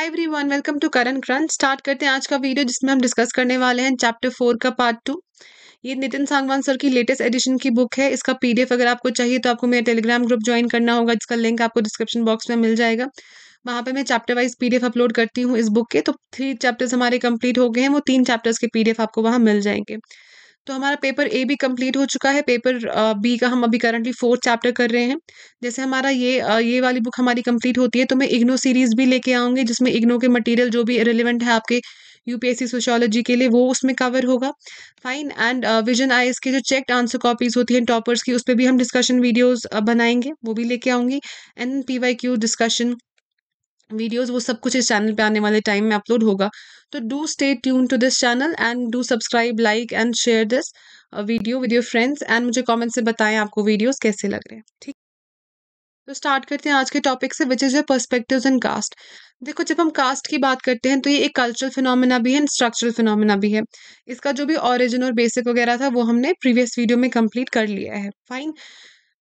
Hi everyone welcome to Current Crunch start करते हैं आज का वीडियो जिसमें हम डिस्कस करने वाले हैं चैप्टर फोर का पार्ट टू ये नितिन सांगवान सर की लेटेस्ट एडिशन की बुक है। इसका पीडीएफ अगर आपको चाहिए तो आपको मेरा टेलीग्राम ग्रुप ज्वाइन करना होगा। जिसका लिंक आपको डिस्क्रिप्शन बॉक्स में मिल जाएगा। वहाँ पे मैं चैप्टर वाइज पीडीएफ अपलोड करती हूँ इस बुक के। तो थ्री चैप्टर्स हमारे कंप्लीट हो गए हैं। वो तीन चैप्टर्स के पीडीएफ आपको वहाँ मिल जाएँगे। तो हमारा पेपर ए भी कंप्लीट हो चुका है। पेपर बी का हम अभी करंटली फोर्थ चैप्टर कर रहे हैं। जैसे हमारा ये ये वाली बुक हमारी कंप्लीट होती है तो मैं इग्नो सीरीज़ भी लेके आऊँगी, जिसमें इग्नो के मटेरियल जो भी रिलेवेंट है आपके यूपीएससी सोशोलॉजी के लिए, वो उसमें कवर होगा। फाइन एंड विजन आई के जो चेक्ड आंसर कॉपीज होती हैं टॉपर्स की, उस पर भी हम डिस्कशन वीडियोस बनाएँगे, वो भी लेके आऊँगी। And P Y Q discussion videos वो सब कुछ इस चैनल पे आने वाले टाइम में अपलोड होगा। तो do stay tune to this channel and do subscribe like and share this video with your friends and मुझे कमेंट से बताएँ आपको वीडियोस कैसे लग रहे हैं। ठीक? तो स्टार्ट करते हैं आज के टॉपिक से which is your perspectives in caste देखो, जब हम कास्ट की बात करते हैं तो ये एक कल्चरल फिनोमिना भी है एंड स्ट्रक्चरल फिनोमिना भी है। इसका जो भी ओरिजिन और बेसिक वगैरह था, वो हमने प्रीवियस वीडियो में कंप्लीट कर लिया है। फाइन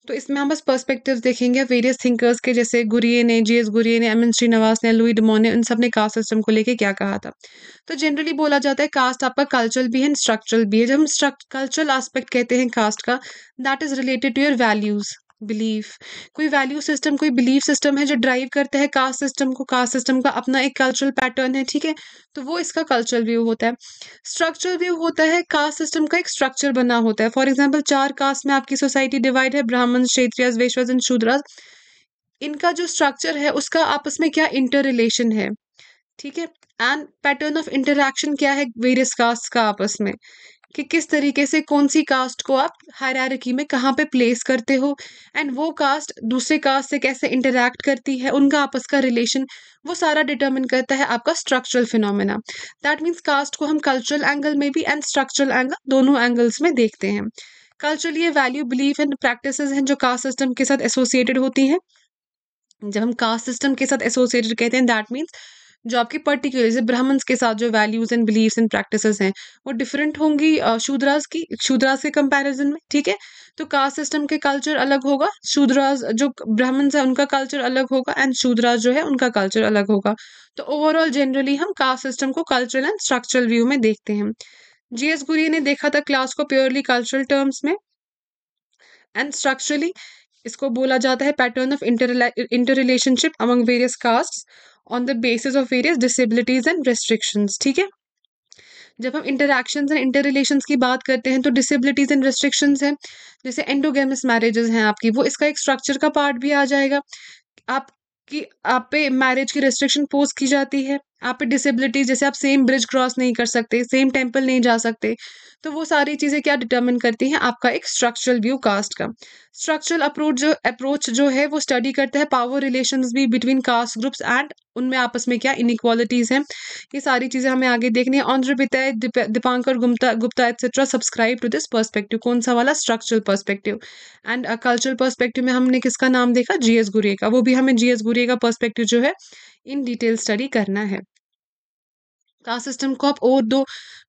तो इसमें हम बस पर्सपेक्टिव देखेंगे वेरियस थिंकर्स के, जैसे गुरिये ने जी एस गुरिये ने एम एन श्रीनिवास ने लुई डमो ने, उन सबने कास्ट सिस्टम को लेके क्या कहा था? तो जनरली बोला जाता है कास्ट आपका कल्चरल भी है स्ट्रक्चरल भी है। जब हम कल्चरल एस्पेक्ट कहते हैं कास्ट का that is related to your values belief कोई वैल्यू सिस्टम कोई बिलीफ सिस्टम है जो ड्राइव करता है कास्ट सिस्टम को कास्ट सिस्टम का अपना एक कल्चरल पैटर्न है, ठीक है? तो वो इसका कल्चरल व्यू होता है। स्ट्रक्चरल व्यू होता है कास्ट सिस्टम का एक स्ट्रक्चर बना होता है। फॉर एग्ज़ाम्पल चार कास्ट में आपकी सोसाइटी डिवाइड है, ब्राह्मण क्षेत्रियाज वैश्वज एंड शूद्राज इनका जो स्ट्रक्चर है, उसका आपस में क्या इंटर रिलेशन है? ठीक है? एंड पैटर्न ऑफ़ इंटरेक्शन क्या है वेरियस कास्ट का आपस में? कि किस तरीके से कौन सी कास्ट को आप हायरार्की में कहाँ पे प्लेस करते हो? एंड वो कास्ट दूसरे कास्ट से कैसे इंटरेक्ट करती है? उनका आपस का रिलेशन वो सारा डिटर्मिन करता है आपका structural phenomena that means caste को हम कल्चरल एंगल में भी एंड स्ट्रक्चरल एंगल दोनों एंगल्स में देखते हैं. कल्चरल ये वैल्यू बिलीफ एंड प्रैक्टिस हैं जो कास्ट सिस्टम के साथ एसोसिएटेड होती हैं. जब हम कास्ट सिस्टम के साथ एसोसिएटेड कहते हैं दैट मीन्स जो आपकी पर्टिकुलर जैसे ब्राह्मण्स के साथ जो values and believes and practices हैं, वो डिफरेंट होंगी शूद्रास की शूद्रास के कंपैरिजन में, ठीक है? तो कास्ट सिस्टम के कल्चर अलग होगा शूद्रास जो ब्राह्मण्स है, उनका कल्चर अलग होगा एंड शूद्रास जो है, उनका कल्चर अलग होगा। तो ओवरऑल जनरली हम कास्ट सिस्टम को कल्चरल एंड स्ट्रक्चरल व्यू में देखते हैं। जी एस गुरी ने देखा था क्लास को प्योरली कल्चरल टर्म्स में एंड स्ट्रक्चरली इसको बोला जाता है pattern of interrelationship among various caste on the basis of various disabilities and restrictions ठीक है? जब हम इंटरक्शन एंड इंटर रिलेशन की बात करते हैं तो डिसेबिलिटीज एंड रेस्ट्रिक्शन है, जैसे एंडोगेमस मैरिजेस हैं आपकी, वो इसका एक स्ट्रक्चर का पार्ट भी आ जाएगा। आप कि आप पे मैरिज की रेस्ट्रिक्शन पोज की जाती है। आप पे डिसेबिलिटी जैसे आप सेम ब्रिज क्रॉस नहीं कर सकते सेम टेंपल नहीं जा सकते तो वो सारी चीज़ें क्या डिटर्मिन करती हैं? आपका एक स्ट्रक्चरल व्यू कास्ट का। स्ट्रक्चरल अप्रोच जो अप्रोच जो है, वो स्टडी करता है पावर रिलेशन भी बिटवीन कास्ट ग्रुप्स एंड उनमें आपस में क्या इनक्वालिटीज़ हैं। ये सारी चीज़ें हमें आगे देखनी है। ऑनर पिता Dipankar Gupta Gupta etcetera subscribe to this perspective कौन सा वाला? Structural perspective and cultural perspective में हमने किसका नाम देखा? जी एस गुरिये का। वो भी हमें जी एस गुरिये का पर्सपेक्टिव जो है इन डिटेल स्टडी करना है। कास्ट सिस्टम को आप और दो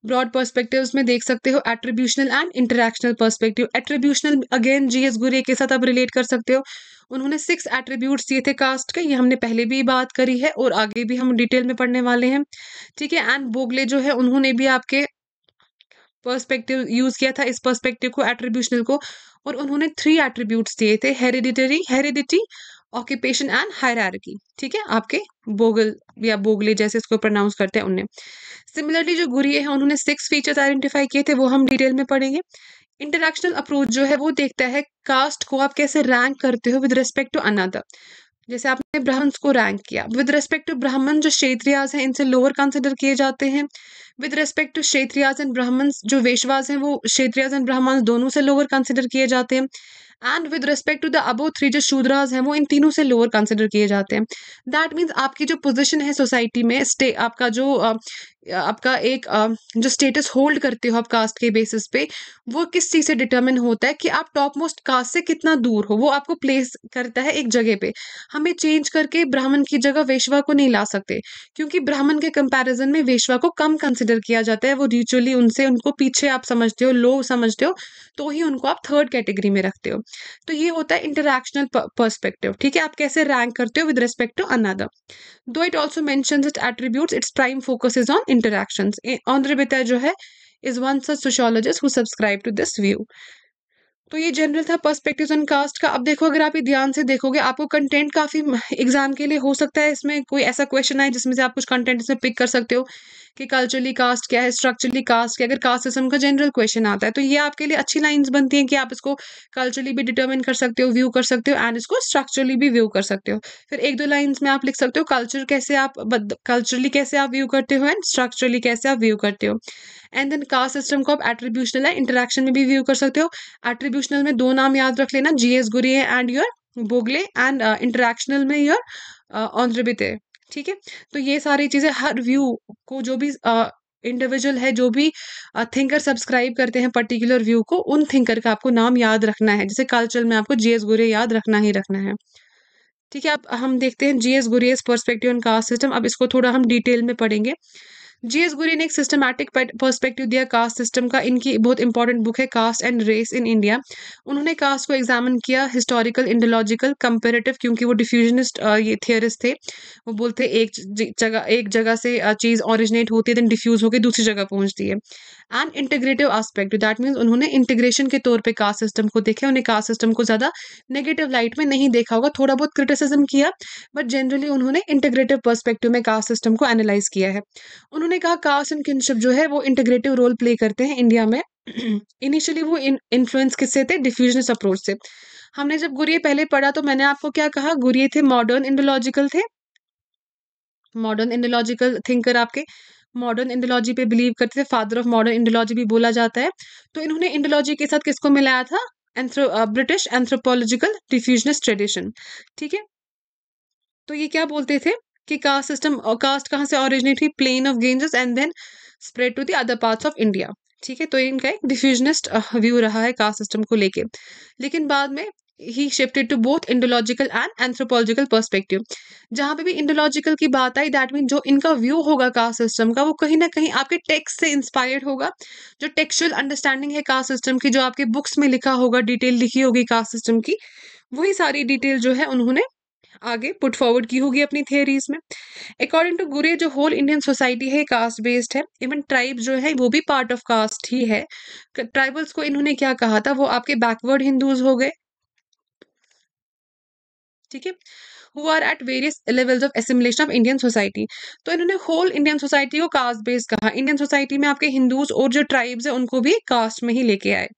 ब्रॉड पर्सपेक्टिव्स में देख सकते हो attributional and interactional perspective attributional again G S Ghurye के साथ आप रिलेट कर सकते हो। उन्होंने सिक्स एट्रीब्यूट्स दिए थे कास्ट के, ये हमने पहले भी बात करी है और आगे भी हम डिटेल में पढ़ने वाले हैं। ठीक है एंड बोगले जो है, उन्होंने भी आपके पर्सपेक्टिव यूज़ किया था, इस पर्सपेक्टिव को एट्रीब्यूशनल को, और उन्होंने थ्री एट्रीब्यूट्स दिए थे hereditary heredity occupation and hierarchy ठीक है? आपके बोगल या बोगले जैसे इसको प्रोनाउंस करते हैं उनने। सिमिलरली जो गुरिये हैं, उन्होंने सिक्स फीचर्स आइडेंटिफाई किए थे, वो हम डिटेल में पढ़ेंगे। इंटरनेशनल अप्रोच जो है, वो देखता है कास्ट को आप कैसे रैंक करते हो विद रिस्पेक्ट टू अनदर जैसे आपने ब्राह्मण्स को रैंक किया। विद रिस्पेक्ट टू ब्राह्मण, जो क्षेत्रियाज हैं, इनसे लोअर कंसिडर किए जाते हैं। With respect to Kshatriyas and Brahmans जो वेशवाज हैं, वो क्षेत्रियाज एंड ब्राह्मण्स दोनों से लोअर कंसिडर किए जाते हैं। And with respect to the above three जो शूद्राज हैं, वो इन तीनों से लोअर कंसिडर किए जाते हैं। दैट मीन्स आपकी जो पोजिशन है सोसाइटी में स्टे आपका जो आपका एक जो स्टेटस होल्ड करते हो आप कास्ट के बेसिस पे, वो किस चीज़ से डिटर्मिन होता है कि आप टॉप मोस्ट कास्ट से कितना दूर हो, वो आपको प्लेस करता है एक जगह पे। हमें चेंज करके ब्राह्मण की जगह वेशवा को नहीं ला सकते, क्योंकि ब्राह्मण के कंपैरिजन में वेशवा को कम कंसिडर कंसिडर किया जाता है, वो रिचुअली उनसे उनको पीछे आप समझते हो लो समझते हो तो ही उनको आप थर्ड कैटेगरी में रखते हो। तो ये होता है इंटरक्शनल पर्सपेक्टिव ठीक है? आप कैसे रैंक करते हो with respect to another though it also mention it attribute its prime focus is on interaction Andre Beteille जो है is one such sociologist who subscribe to this view तो ये जनरल था पर्सपेक्टिव ऑन कास्ट का। अब देखो, अगर आप ये ध्यान से देखोगे, आपको कंटेंट काफ़ी एग्ज़ाम के लिए हो सकता है, इसमें कोई ऐसा क्वेश्चन आए जिसमें से आप कुछ कंटेंट इसमें पिक कर सकते हो। कि कल्चरली कास्ट क्या है स्ट्रक्चरली कास्ट क्या अगर कास्ट सिस्टम का जनरल क्वेश्चन आता है तो ये आपके लिए अच्छी लाइंस बनती हैं कि आप इसको कल्चरली भी डिटर्मिन कर सकते हो व्यू कर सकते हो एंड इसको स्ट्रक्चरली भी व्यू कर सकते हो। फिर एक दो लाइन्स में आप लिख सकते हो कल्चर कैसे आप कल्चरली कैसे आप व्यू करते हो एंड स्ट्रक्चरली कैसे आप व्यू करते हो। एंड देन कास्ट सिस्टम को आप एट्रीब्यूशनल है इंटरेक्शन में भी व्यू कर सकते हो। एट्रीब्यूशनल में दो नाम याद रख लेना G S Ghurye and your Bougle and interactional में योर ऑन्द्रबिते ठीक है? तो ये सारी चीज़ें, हर व्यू को जो भी इंडिविजुअल है, जो भी थिंकर सब्सक्राइब करते हैं पर्टिकुलर व्यू को, उन थिंकर का आपको नाम याद रखना है। जैसे कल्चर में आपको जीएस गुरे याद रखना ही रखना है। ठीक है? अब हम देखते हैं G S Ghurye's perspective on cast system अब इसको थोड़ा हम डिटेल में पढ़ेंगे। जीएस गुरी ने एक सिस्टमैटिक पर्सपेक्टिव दिया कास्ट सिस्टम का। इनकी बहुत इंपॉर्टेंट बुक है caste and race in India उन्होंने कास्ट को एग्जामिन किया हिस्टोरिकल इंडोलॉजिकल कंपेरेटिव क्योंकि वो डिफ्यूजनिस्ट ये थियरिस्ट थे। वो बोलते एक जगह एक जगह से चीज़ ऑरिजिनेट होती है देन डिफ्यूज होकर दूसरी जगह पहुँचती है। And integrative aspect that means उन्होंने इंटीग्रेशन के तौर पर कास्ट सिस्टम को देखा। उन्हें कास्ट सिस्टम को ज़्यादा नेगेटिव लाइट में नहीं देखा होगा, थोड़ा बहुत क्रिटिसिज्म किया बट जनरली उन्होंने इंटीग्रेटिव पर्सपेक्टिव में कास्ट सिस्टम को एनालाइज किया है। उन्होंने कहा कास्ट एंड किनशिप जो है वो इंटीग्रेटिव रोल प्ले करते हैं इंडिया में। इनिशियली वो इन्फ्लुएंस किससे थे? डिफ्यूजनस अप्रोच से। हमने जब गुरिये पहले पढ़ा तो मैंने आपको क्या कहा? गुरिये थे मॉडर्न इंडोलॉजिकल थे। मॉडर्न इंडोलॉजिकल थिंकर आपके। मॉडर्न इंडोलॉजी पे बिलीव करते थे। फादर ऑफ़ मॉडर्न इंडोलॉजी भी बोला जाता है। तो इन्होंने इंडोलॉजी के साथ किसको मिलाया था? Anthro British anthropological diffusionist tradition ठीक है? तो ये क्या बोलते थे? कि कास्ट सिस्टम कास्ट कहाँ से ऑरिजिनेट हुई? Plain of Ganges and then spread to the other parts of India ठीक है तो इनका एक डिफ्यूजनिस्ट व्यू रहा है कास्ट सिस्टम को लेके। लेकिन बाद में ही shifted to both indological and anthropological perspective जहाँ पे भी इंडोलॉजिकल की बात आई दैट मीन जो इनका व्यू होगा कास्ट सिस्टम का, वो कहीं ना कहीं आपके टेक्स्ट से इंस्पायर्ड होगा। जो टेक्सुअल अंडरस्टैंडिंग है कास्ट सिस्टम की, जो आपके बुक्स में लिखा होगा डिटेल लिखी होगी कास्ट सिस्टम की, वही सारी डिटेल जो है उन्होंने आगे पुट फॉरवर्ड की होगी अपनी थियरीज में। अकॉर्डिंग टू गुरे जो होल इंडियन सोसाइटी है कास्ट बेस्ड है इवन ट्राइब जो है, वो भी पार्ट ऑफ़ कास्ट ही है। ट्राइबल्स को इन्होंने क्या कहा था? वो आपके बैकवर्ड हिंदूज हो गए। ठीक है? Who are at various levels of assimilation of Indian society तो इन्होंने होल इंडियन सोसाइटी को कास्ट बेस्ड कहा। इंडियन सोसाइटी में आपके हिंदूज और जो ट्राइब्स है, उनको भी कास्ट में ही लेके आए।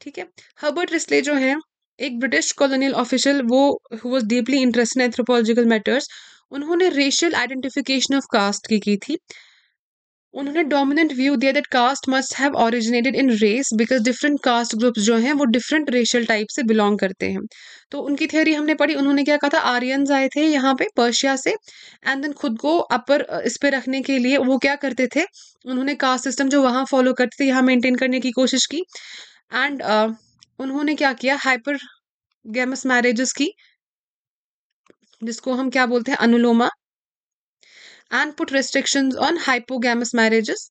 ठीक है? हर्बर्ट रिस्ले जो है एक ब्रिटिश कॉलोनियल ऑफिशियल वो who was deeply interested anthropological matters उन्होंने रेशियल आइडेंटिफिकेशन ऑफ़ कास्ट की की थी। उन्होंने डोमिनेंट व्यू दिया that caste must have originated in race because different caste groups जो हैं, वो डिफरेंट रेशियल टाइप से बिलोंग करते हैं। तो उनकी थियोरी हमने पढ़ी, उन्होंने क्या कहा था? आर्यंस आए थे यहाँ पे पर्शिया से एंड देन खुद को अपर इस पे रखने के लिए वो क्या करते थे? उन्होंने कास्ट सिस्टम जो वहाँ फॉलो करते थे, यहाँ मेंटेन करने की कोशिश की। एंड उन्होंने क्या किया? हाइपर गैमस मैरिजेस की, जिसको हम क्या बोलते हैं? Anuloma and put restrictions on hypogamous marriages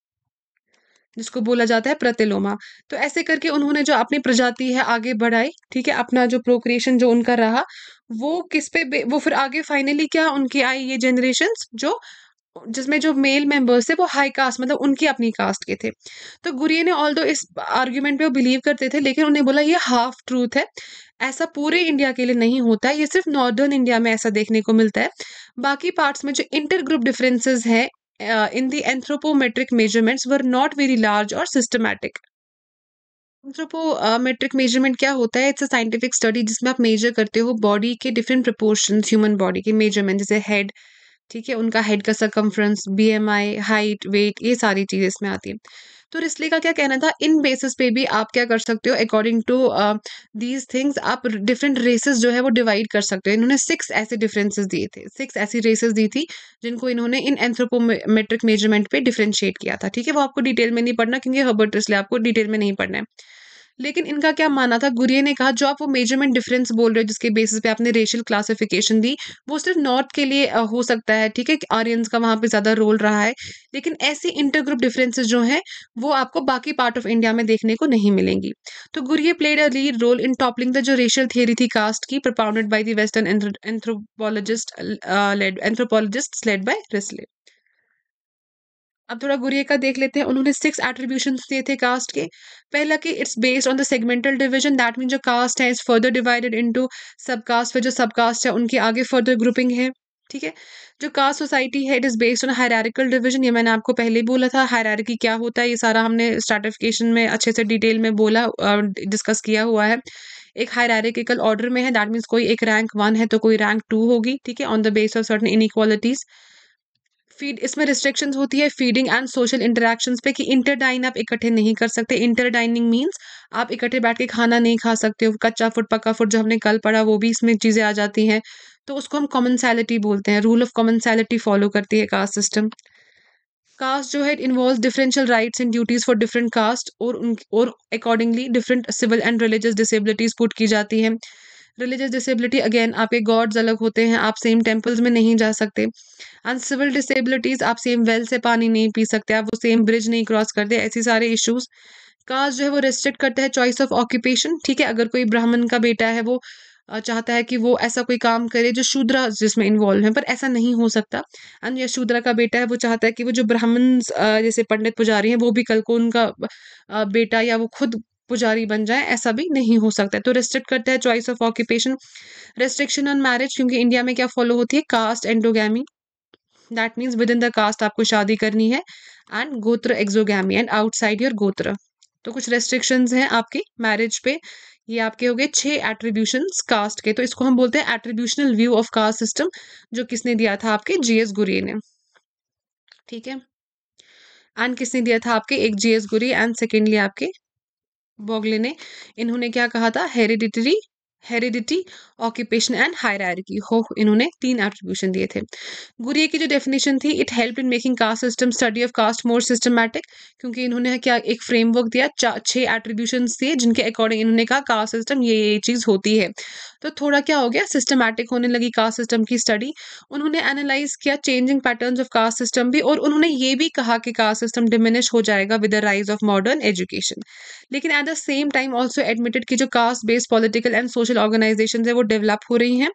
जिसको बोला जाता है प्रतिलोमा। तो ऐसे करके उन्होंने जो अपनी प्रजाति है, आगे बढ़ाई, ठीक है? अपना जो प्रोक्रिएशन जो उनका रहा, वो किस पे वो फिर आगे फाइनली क्या? उनकी आई ये जनरेशन जो जिसमें जो मेल मेंबर्स थे, वो हाई कास्ट मतलब उनकी अपनी कास्ट के थे। तो गुरिये ने ऑल इस आर्ग्यूमेंट पे वो बिलीव करते थे, लेकिन उन्हें बोला, ये हाफ़ ट्रूथ है। ऐसा पूरे इंडिया के लिए नहीं होता है। ये सिर्फ़ नॉर्दर्न इंडिया में ऐसा देखने को मिलता है। बाकी पार्ट्स में जो इंटर ग्रुप डिफरेंसेस हैं in the anthropometric measurements were not very large और सिस्टमैटिक एंथ्रोपोमेट्रिक मेज़रमेंट क्या होता है? इट्स अ साइंटिफिक स्टडी जिसमें आप मेजर करते हो बॉडी के डिफरेंट प्रपोर्शन ह्यूमन बॉडी के मेज़रमेंट जैसे हेड ठीक है, उनका हेड का circumference B M I height weight ये सारी चीज़ें इसमें आती हैं। तो रिस्ले का क्या कहना था? इन बेसिस पे भी आप क्या कर सकते हो? अकॉर्डिंग टू दीज थिंग्स आप डिफरेंट रेसेस जो है वो डिवाइड कर सकते हो। इन्होंने सिक्स ऐसे डिफरेंसेस दिए थे। सिक्स ऐसी रेसेस दी थी, जिनको इन्होंने इन एंथ्रोपोमेट्रिक मेज़रमेंट पे डिफ्रेंशिएट किया था। ठीक है, वो आपको डिटेल में नहीं पढ़ना, क्योंकि हर्बर्ट रिस्ले आपको डिटेल में नहीं पढ़ना है। लेकिन इनका क्या माना था? गुरिये ने कहा, जो आप वो मेज़रमेंट डिफरेंस बोल रहे हो, जिसके बेसिस पे आपने रेशियल क्लासिफिकेशन दी, वो सिर्फ़ नॉर्थ के लिए हो सकता है, ठीक है? आर्यंस का वहाँ पे ज़्यादा रोल रहा है। लेकिन ऐसी इंटर ग्रुप डिफरेंसेस जो हैं, वो आपको बाकी पार्ट ऑफ़ इंडिया में देखने को नहीं मिलेंगी। तो Ghurye played a lead role in toppling the जो रेशियल थियरी थी कास्ट की propounded by the western anthropologist led anthropologist led by Risley अब थोड़ा गुरिये का देख लेते हैं। उन्होंने सिक्स एट्रीब्यूशन दिए थे कास्ट के। पहला कि it's based on the segmental division that mean जो कास्ट है is further divided into sub caste फिर जो सब कास्ट है, उनकी आगे फर्दर ग्रुपिंग है। ठीक है? जो कास्ट सोसाइटी है it is based on hierarchical division ये मैंने आपको पहले बोला था हायरारिकी क्या होता है, ये सारा हमने स्टार्टिफिकेशन में अच्छे से डिटेल में बोला डिस्कस किया हुआ है। एक हायरारिकल ऑर्डर में है दैट मीन्स कोई एक रैंक वन है तो कोई रैंक टू होगी। ठीक है? On the base of certain inequalities feed इसमें रिस्ट्रिक्शंस होती है फीडिंग एंड सोशल इंटरेक्शंस पे कि इंटरडाइन आप इकट्ठे नहीं कर सकते। इंटरडाइनिंग मींस आप इकट्ठे बैठ के खाना नहीं खा सकते हो। कच्चा फुट पक्का फ़ूड जो हमने कल पढ़ा, वो भी इसमें चीज़ें आ जाती हैं। तो उसको हम कॉमनसैलिटी बोलते हैं। रूल ऑफ़ कॉमनसैलिटी फॉलो करती है कास्ट सिस्टम कास्ट जो है it involve differential rights and duties for different caste और उन, और accordingly different civil and religious disabilities put की जाती हैं। रिलीजियस डिसेबिलिटी अगेन आपके गॉड्स अलग होते हैं, आप सेम टेम्पल्स में नहीं जा सकते। एंड सिविल डिसेबिलिटीज आप सेम वेल से पानी नहीं पी सकते, आप वो सेम ब्रिज नहीं क्रॉस करते, ऐसे सारे इश्यूज़ कास्ट जो है वो रेस्ट्रिक्ट करते हैं चॉइस ऑफ़ ऑक्यूपेशन ठीक है? अगर कोई ब्राह्मण का बेटा है, वो चाहता है कि वो ऐसा कोई काम करे जो शूद्रा जिसमें इन्वॉल्व है, पर ऐसा नहीं हो सकता। एंड या शूद्रा का बेटा है, वो चाहता है कि वो जो ब्राह्मण जैसे पंडित पुजारी हैं, वो भी कल को उनका बेटा या वो खुद पुजारी बन जाए, ऐसा भी नहीं हो सकता है। तो रेस्ट्रिक्ट करता है choice of occupation restriction on marriage क्योंकि इंडिया में क्या फॉलो होती है? Caste endogamy that means within the caste आपको शादी करनी है एंड गोत्र exogamy and outside your gotra. तो कुछ रेस्ट्रिक्शंस हैं आपकी मैरिज पे। ये आपके हो गए छह एट्रीब्यूशन कास्ट के। तो इसको हम बोलते हैं attributional view of caste system जो किसने दिया था आपके? जीएस गुरी ने। ठीक है? एंड किसने दिया था आपके? एक जीएस गुरी एंड सेकेंडली आपके बोगले ने इन्होंने क्या कहा था? Hereditary heredity occupation and hierarchy हो इन्होंने तीन एट्रीब्यूशन दिए थे। गुरिये की जो डेफिनेशन थी it help in making caste system study of caste more systematic क्योंकि इन्होंने क्या एक फ्रेमवर्क दिया छह एट्रीब्यूशन दिए, जिनके अकॉर्डिंग इन्होंने कहा कास्ट सिस्टम ये ये चीज़ होती है। तो थोड़ा क्या हो गया सिस्टमैटिक होने लगी कास्ट सिस्टम की स्टडी उन्होंने एनालाइज किया changing pattern of caste system भी और उन्होंने ये भी कहा कि कास्ट सिस्टम डिमिनिश हो जाएगा with the rise of modern education लेकिन at the same time also admitted की जो caste based political and social organisation है, वो डेवलप हो रही हैं।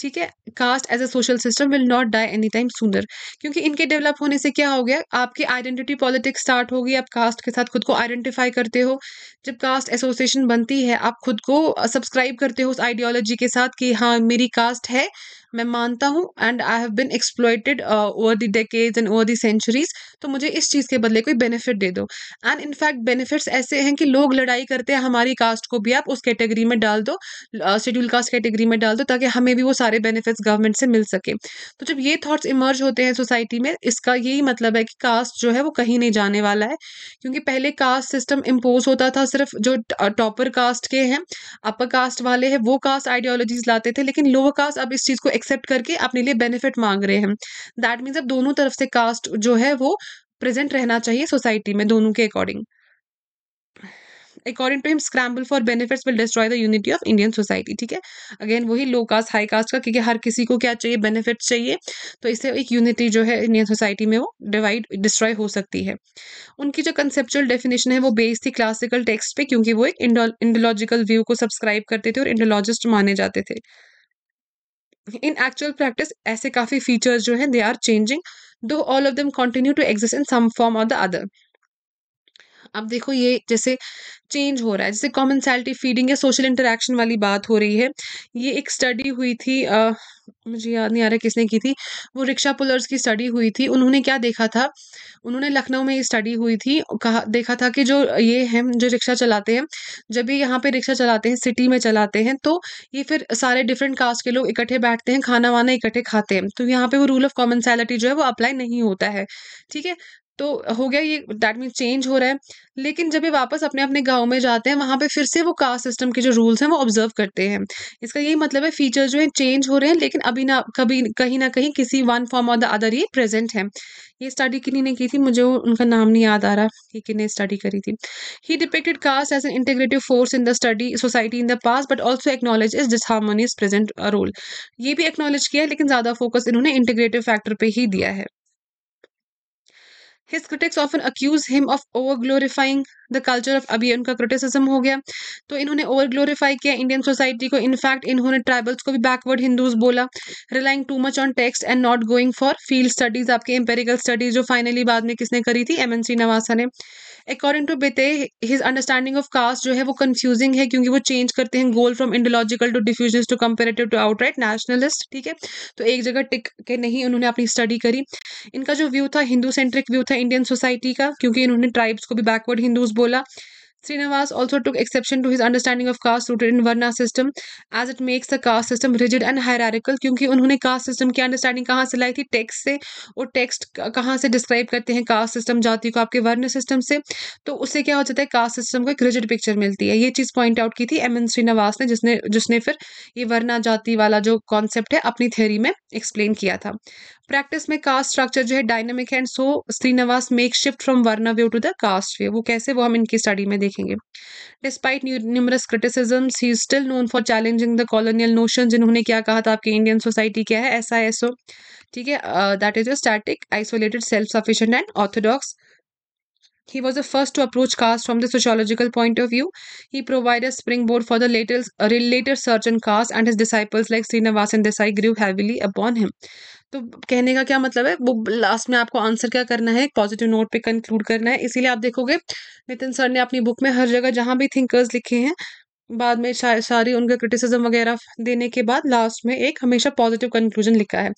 ठीक है? Caste as a social system will not die any time sooner क्योंकि इनके डेवलप होने से क्या हो गया, आपकी आइडेंटिटी पॉलिटिक्स स्टार्ट होगी आप कास्ट के साथ खुद को आइडेंटिफाई करते हो। जब कास्ट एसोसिएशन बनती है, आप खुद को सब्सक्राइब करते हो उस आइडियोलॉजी के साथ कि हाँ मेरी कास्ट है मैं मानता हूँ and I have been exploited over the decades and over the centuries तो मुझे इस चीज़ के बदले कोई बेनिफिट दे दो। एंड इनफैक्ट बेनिफिट्स ऐसे हैं कि लोग लड़ाई करते हैं हमारी कास्ट को भी, आप उस कैटेगरी में डाल दो शेड्यूल कास्ट कैटेगरी में डाल दो ताकि हमें भी वो सारे बेनिफिट्स गवर्नमेंट से मिल सके। तो जब ये थाट्स इमर्ज होते हैं सोसाइटी में, इसका यही मतलब है कि कास्ट जो है वो कहीं नहीं जाने वाला है, क्योंकि पहले कास्ट सिस्टम इम्पोज होता था सिर्फ़ जो टॉपर कास्ट के हैं अपर कास्ट वाले हैं, वो कास्ट आइडियोलॉजीज लाते थे, लेकिन लोअर कास्ट अब इस चीज़ को एक्सेप्ट करके अपने लिए बेनिफिट मांग रहे हैं। दैट मीन्स अब दोनों तरफ़ से कास्ट जो है वो प्रेजेंट रहना चाहिए सोसाइटी में दोनों के according according to him scramble for benefits will destroy the unity of Indian society ठीक है? अगेन वही लो कास्ट हाई कास्ट का, क्योंकि हर किसी को क्या चाहिए? बेनिफिट्स चाहिए। तो इससे एक यूनिटी जो है इंडियन सोसाइटी में वो डिवाइड डिस्ट्रॉय हो सकती है। उनकी जो कंसेप्चुअल डेफिनेशन है वो बेस्ड थी क्लासिकल टेक्स्ट पे, क्योंकि वो एक इंडोलॉजिकल व्यू को सब्सक्राइब करते थे और इंडोलॉजिस्ट माने जाते थे। इन एक्चुअल प्रैक्टिस ऐसे काफ़ी फीचर्स जो हैं they are changing though all of them continue to exist in some form और द अदर अब देखो ये जैसे चेंज हो रहा है, जैसे कॉमन सैलिटी फीडिंग या सोशल इंटरेक्शन वाली बात हो रही है, ये एक स्टडी हुई थी मुझे याद नहीं आ रहा किसने की थी। वो रिक्शा पुलर्स की स्टडी हुई थी। उन्होंने क्या देखा था? उन्होंने लखनऊ में ये स्टडी हुई थी। कहा, देखा था कि जो ये हैं, जो रिक्शा चलाते हैं, जब ये यहाँ पे रिक्शा चलाते हैं सिटी में चलाते हैं तो ये फिर सारे डिफरेंट कास्ट के लोग इकट्ठे बैठते हैं खाना वाना इकट्ठे खाते हैं। तो यहाँ पे वो रूल ऑफ़ कॉमन सैलिटी जो है, वो अप्लाई नहीं होता है। ठीक है? तो हो गया ये दैट मीन चेंज हो रहा है। लेकिन जब ये वापस अपने अपने गाँव में जाते हैं, वहाँ पे फिर से वो कास्ट सिस्टम के जो रूल्स हैं, वो ऑब्ज़र्व करते हैं। इसका यही मतलब है फीचर जो है चेंज हो रहे हैं, लेकिन अभी ना, कभी कहीं ना कहीं किसी वन फॉर्म और द अदर ये प्रेजेंट है। ये स्टडी किन्हीं ने की थी, मुझे उनका नाम नहीं याद आ रहा, कि किन्हें स्टडी करी थी। He depicted caste as an integrative force in the study society in the past but also acknowledge is disharmonious present role ये भी एक्नोलेज किया है, लेकिन ज़्यादा फोकस इन्होंने इंटीग्रेटिव फैक्टर पर ही दिया है। His critics often accuse him of over glorifying the culture of अभी उनका क्रिटिसिज्म हो गया तो इन्होंने ओवर ग्लोरीफाई किया इंडियन सोसाइटी को. इनफैक्ट इन्होंने ट्राइबल्स को भी बैकवर्ड हिंदूज बोला relying too much on text and not going for field studies आपके एम्पेरिकल स्टडीज़ जो फाइनली बाद में किसने करी थी? एम एन नवासा ने. According to Beteille his understanding of caste जो है वो कंफ्यूजिंग है क्योंकि वो चेंज करते हैं goal from indological to diffusion to comparative to outright nationalist ठीक है? तो एक जगह टिक के नहीं उन्होंने अपनी स्टडी करी। इनका जो व्यू था हिंदू सेंट्रिक व्यू था इंडियन सोसाइटी का, क्योंकि इन्होंने ट्राइब्स को भी बैकवर्ड हिंदूज बोला। Srinivas also took exception to his understanding of caste rooted in Varna system as it makes the caste system rigid and hierarchical क्योंकि उन्होंने caste system की understanding कहाँ से लाई थी text से और text कहाँ से describe करते हैं caste system जाति को आपके वर्ण system से तो उससे क्या हो जाता है caste system को एक rigid picture मिलती है ये चीज़ point out की थी एम एन श्रीनिवास ने जिसने जिसने फिर ये वर्णा जाति वाला जो concept है अपनी theory में explain किया था प्रैक्टिस में कास्ट स्ट्रक्चर जो है डायनेमिक है and so Srinivas make shift from varna view to the caste view वो कैसे वो हम इनकी स्टडी में देखेंगे despite numerous criticisms he still known for challenging the colonial notion जिन्होंने क्या कहा था आपकी इंडियन सोसाइटी क्या है ऐसा ऐसो ठीक है that is a static isolated self sufficient and orthodox He was the first to approach caste from the sociological point of view. He provided a springboard for the later, uh, later search on caste, and his disciples like Srinivasan Desai grew heavily upon him. तो कहने का क्या मतलब है? वो last में आपको answer क्या करना है? पॉजिटिव नोट पे कंक्लूड करना है। इसीलिए आप देखोगे, नितिन सर ने अपनी बुक में हर जगह जहाँ भी थिंकर्स लिखे हैं, बाद में सारी उनके क्रिटिसिज्म वगैरह देने के बाद लास्ट में एक हमेशा पॉजिटिव कंक्लूजन लिखा है।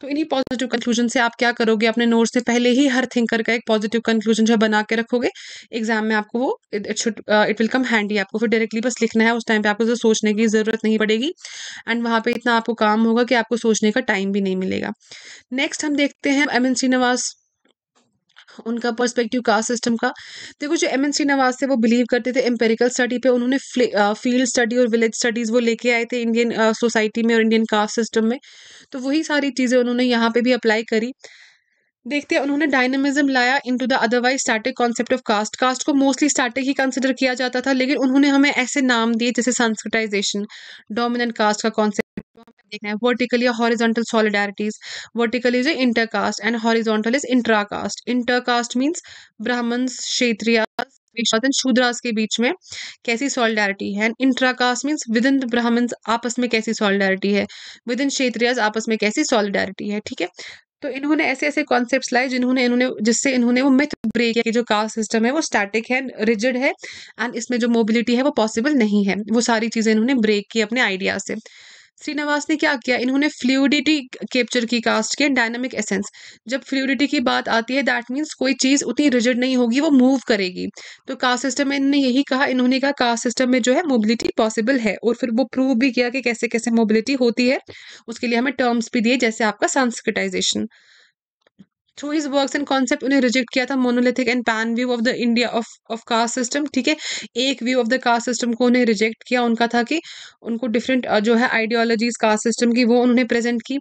तो इन्हीं पॉजिटिव कंक्लूजन से आप क्या करोगे? अपने नोट्स से पहले ही हर थिंकर का एक पॉजिटिव कंक्लूजन जो बना के रखोगे। एग्ज़ाम में आपको वो it should it will come handy आपको फिर डायरेक्टली बस लिखना है। उस टाइम पे आपको जो सोचने की ज़रूरत नहीं पड़ेगी। एंड वहाँ पे इतना आपको काम होगा कि आपको सोचने का टाइम भी नहीं मिलेगा। नेक्स्ट हम देखते हैं एम एन श्रीनिवास उनका पर्सपेक्टिव कास्ट सिस्टम का। देखो, जो एम एन श्रीनिवास थे, वो बिलीव करते थे एम्पेरिकल स्टडी पे। उन्होंने फ़ील्ड स्टडी और विलेज स्टडीज़ वो लेके आए थे इंडियन सोसाइटी में और इंडियन कास्ट सिस्टम में। तो वही सारी चीज़ें उन्होंने यहाँ पे भी अप्लाई करी। देखते हैं, उन्होंने डायनेमिज्म लाया into the otherwise static concept of caste caste को मोस्टली स्टैटिक ही कंसिडर किया जाता था, लेकिन उन्होंने हमें ऐसे नाम दिए जैसे संस्कृटाइजेशन डोमिनेंट कास्ट का कॉन्सेप्ट देखना है। वर्टिकल या horizontal solidarities vertical is intercaste and horizontal is intracaste intercaste means Brahmin Kshatriya Shudras के बीच में कैसी सॉलिडारिटी है? Intracaste means within Brahmins आपस में कैसी सॉलिडारिटी है? विद इन क्षेत्रीय आपस में कैसी सॉलिडारिटी है? ठीक है? तो इन्होंने ऐसे ऐसे कॉन्सेप्ट लाए जिन्होंने इन्होंने जिससे इन्होंने वो मिथ ब्रेक किया कि जो कास्ट सिस्टम है वो स्टैटिक है रिजिड है एंड इसमें जो मोबिलिटी है वो पॉसिबल नहीं है। वो सारी चीज़ें इन्होंने ब्रेक की अपने आइडिया से। श्रीनिवास ने क्या किया? इन्होंने फ्लूडिटी कैप्चर की कास्ट के डायनामिक एसेंस जब फ्लूडिटी की बात आती है दैट मीन्स कोई चीज़ उतनी रिजिड नहीं होगी, वो मूव करेगी। तो कास्ट सिस्टम में इन्होंने यही कहा, इन्होंने कहा कास्ट सिस्टम में जो है मोबिलिटी पॉसिबल है। और फिर वो प्रूव भी किया कि कैसे कैसे मोबिलिटी होती है। उसके लिए हमें टर्म्स भी दिए, जैसे आपका Sanskritisation through his works and concept उन्हें रिजेक्ट किया था monolithic and pan view of the India of of caste system ठीक है? एक view of the caste system को उन्हें रिजेक्ट किया, उनका था कि उनको डिफरेंट जो है आइडियोलॉजीज कास्ट सिस्टम की, वो उन्होंने प्रेजेंट की।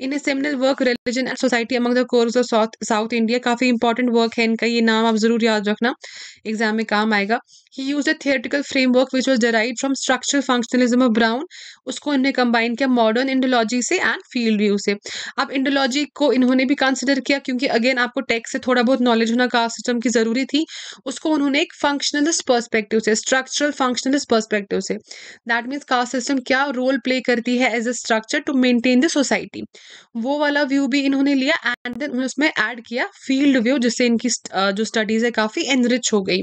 In a seminal work religion and society among the Coorgs of south India काफ़ी इंपॉर्टेंट वर्क है इनका, ये नाम आप ज़रूर याद रखना। एग्ज़ाम में काम आएगा। He use a theoretical framework which was derive from structural functionalism of Brown उसको इन्हें कंबाइन किया मॉडर्न इंडोलॉजी से एंड फ़ील्ड व्यू से। अब इंडोलॉजी को इन्होंने भी कंसिडर किया क्योंकि अगेन आपको टेक्स से थोड़ा बहुत नॉलेज होना कास्ट सिस्टम की ज़रूरी थी। उसको उन्होंने एक फंक्शनलिस्ट पर्सपेक्टिव से स्ट्रक्चरल फंक्शनलिस्ट पर्सपेक्टिव से। दैट मीन्स कास्ट सिस्टम क्या रोल प्ले करती है as a structure to maintain the society वो वाला व्यू भी इन्होंने लिया एंड देन उसमें ऐड किया फ़ील्ड व्यू जिससे इनकी जो स्टडीज़ है काफ़ी एनरिच हो गई।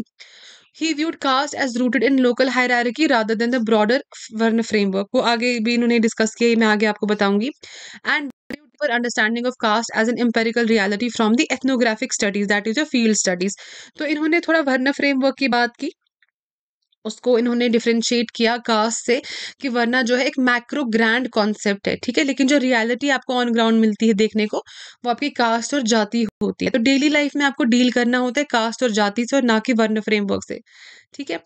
He viewed caste as rooted in local hierarchy rather than the broader varna framework वो आगे भी इन्होंने डिस्कस किया मैं आगे आपको बताऊँगी। And understanding of caste as an empirical reality from the ethnographic studies that is a field studies तो इन्होंने थोड़ा वर्ण फ्रेमवर्क की बात की। उसको इन्होंने डिफ्रेंशिएट किया कास्ट से कि वरना जो है एक मैक्रो ग्रैंड कॉन्सेप्ट है, ठीक है? लेकिन जो रियलिटी आपको ऑन ग्राउंड मिलती है देखने को, वो आपकी कास्ट और जाति होती है। तो डेली लाइफ में आपको डील करना होता है कास्ट और जाति से और ना कि वर्ण फ्रेमवर्क से, ठीक है?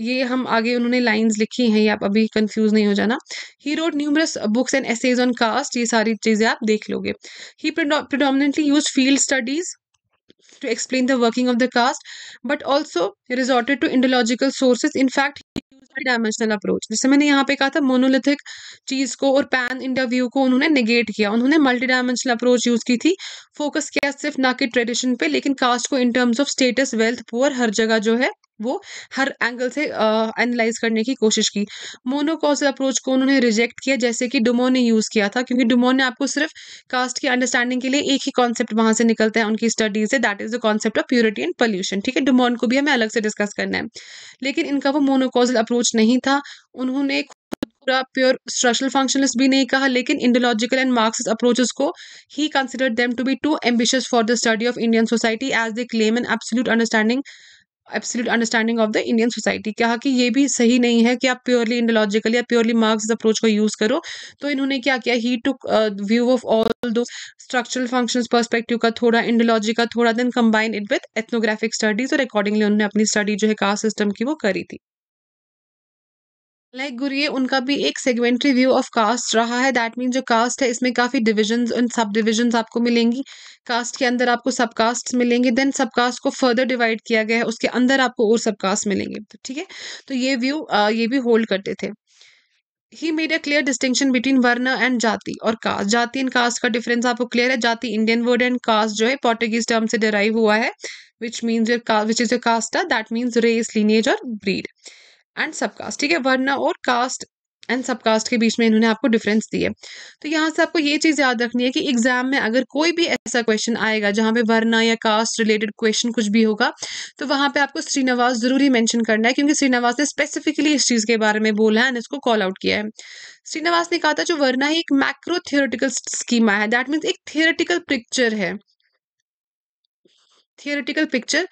ये हम आगे उन्होंने लाइंस लिखी हैं, ये आप अभी कंफ्यूज नहीं हो जाना। He read numerous books and essays on caste ये सारी चीज़ें आप देख लोगे। He predominantly use field studies to explain the working of the caste, but also resorted to indological sources. In fact, dimensional approach जैसे मैंने यहाँ पे कहा था मोनोलिथिक चीज़ को और पैन इंडिया व्यू को उन्होंने नेगेट किया। उन्होंने मल्टी डायमेंशनल अप्रोच यूज़ की थी। फोकस किया सिर्फ़ ना कि ट्रेडिशन पे लेकिन कास्ट को in terms of status wealth power हर जगह जो है वो हर एंगल से एनालाइज करने की कोशिश की। मोनोकॉजल अप्रोच को उन्होंने रिजेक्ट किया, जैसे कि डुमो ने यूज़ किया था, क्योंकि डुमो ने आपको सिर्फ़ कास्ट की अंडरस्टैंडिंग के लिए एक ही कॉन्सेप्ट वहाँ से निकलता है उनकी स्टडीज़ से that is the concept of purity and pollution ठीक है? डुमोन को भी हमें अलग से डिस्कस करना है। लेकिन इनका वो मोनोकॉजल अप्रोच नहीं था, उन्होंने पूरा प्योर स्ट्रक्चरल फंक्शनलिस्ट भी नहीं कहा, लेकिन इंडोलॉजिकल एंड मार्क्सिस्ट अप्रोचेस को he consider them to be too ambitious for the study of Indian society as they claim an absolute understanding absolute understanding of the Indian society कहा कि ये भी सही नहीं है कि आप प्योरली इंडोलॉजिकल या प्योरली मार्क्स अप्रोच को यूज़ करो। तो इन्होंने क्या किया? He took view of all दो स्ट्रक्चरल फ़ंक्शन परस्पेक्टिव का थोड़ा इंडोलॉजी का थोड़ा then combine it with ethnographic studies और अकॉर्डिंगली उन्होंने अपनी स्टडी जो है कास्ट सिस्टम की वो करी थी। लाइक गुरिये उनका भी एक सेगमेंट्री व्यू ऑफ़ कास्ट रहा है। दैट मीन जो कास्ट है, इसमें काफ़ी डिविजन्स एंड सब डिविजन्स आपको मिलेंगी। कास्ट के अंदर आपको सब कास्ट मिलेंगे। देन सब कास्ट को फर्दर डिवाइड किया गया है। उसके अंदर आपको और सब कास्ट मिलेंगे। तो ठीक है? तो ये व्यू ये भी होल्ड करते थे। He made a clear distinction between varna and jati और कास्ट जाति एंड कास्ट का डिफरेंस आपको क्लियर है। जाति इंडियन वर्ड एंड कास्ट जो है पोर्टुगीज टर्म से डिराइव हुआ है। Which means which is a caste that means race lineage और ब्रीड एंड सबकास्ट ठीक है? वर्ण और कास्ट एंड सबकास्ट के बीच में इन्होंने आपको डिफरेंस दिए तो यहाँ से आपको ये चीज़ याद रखनी है कि एग्ज़ाम में अगर कोई भी ऐसा क्वेश्चन आएगा जहाँ पे वरना या कास्ट रिलेटेड क्वेश्चन कुछ भी होगा तो वहाँ पे आपको श्रीनिवास ज़रूरी मेंशन करना है क्योंकि श्रीनिवास ने स्पेसिफिकली इस चीज़ के बारे में बोला है एंड इसको कॉल आउट किया है। श्रीनिवास ने कहा था, जो वरना ही एक मैक्रो थियोरटिकल स्कीमा है दैट मीन्स एक थियोरटिकल पिक्चर है। थियोरिटिकल पिक्चर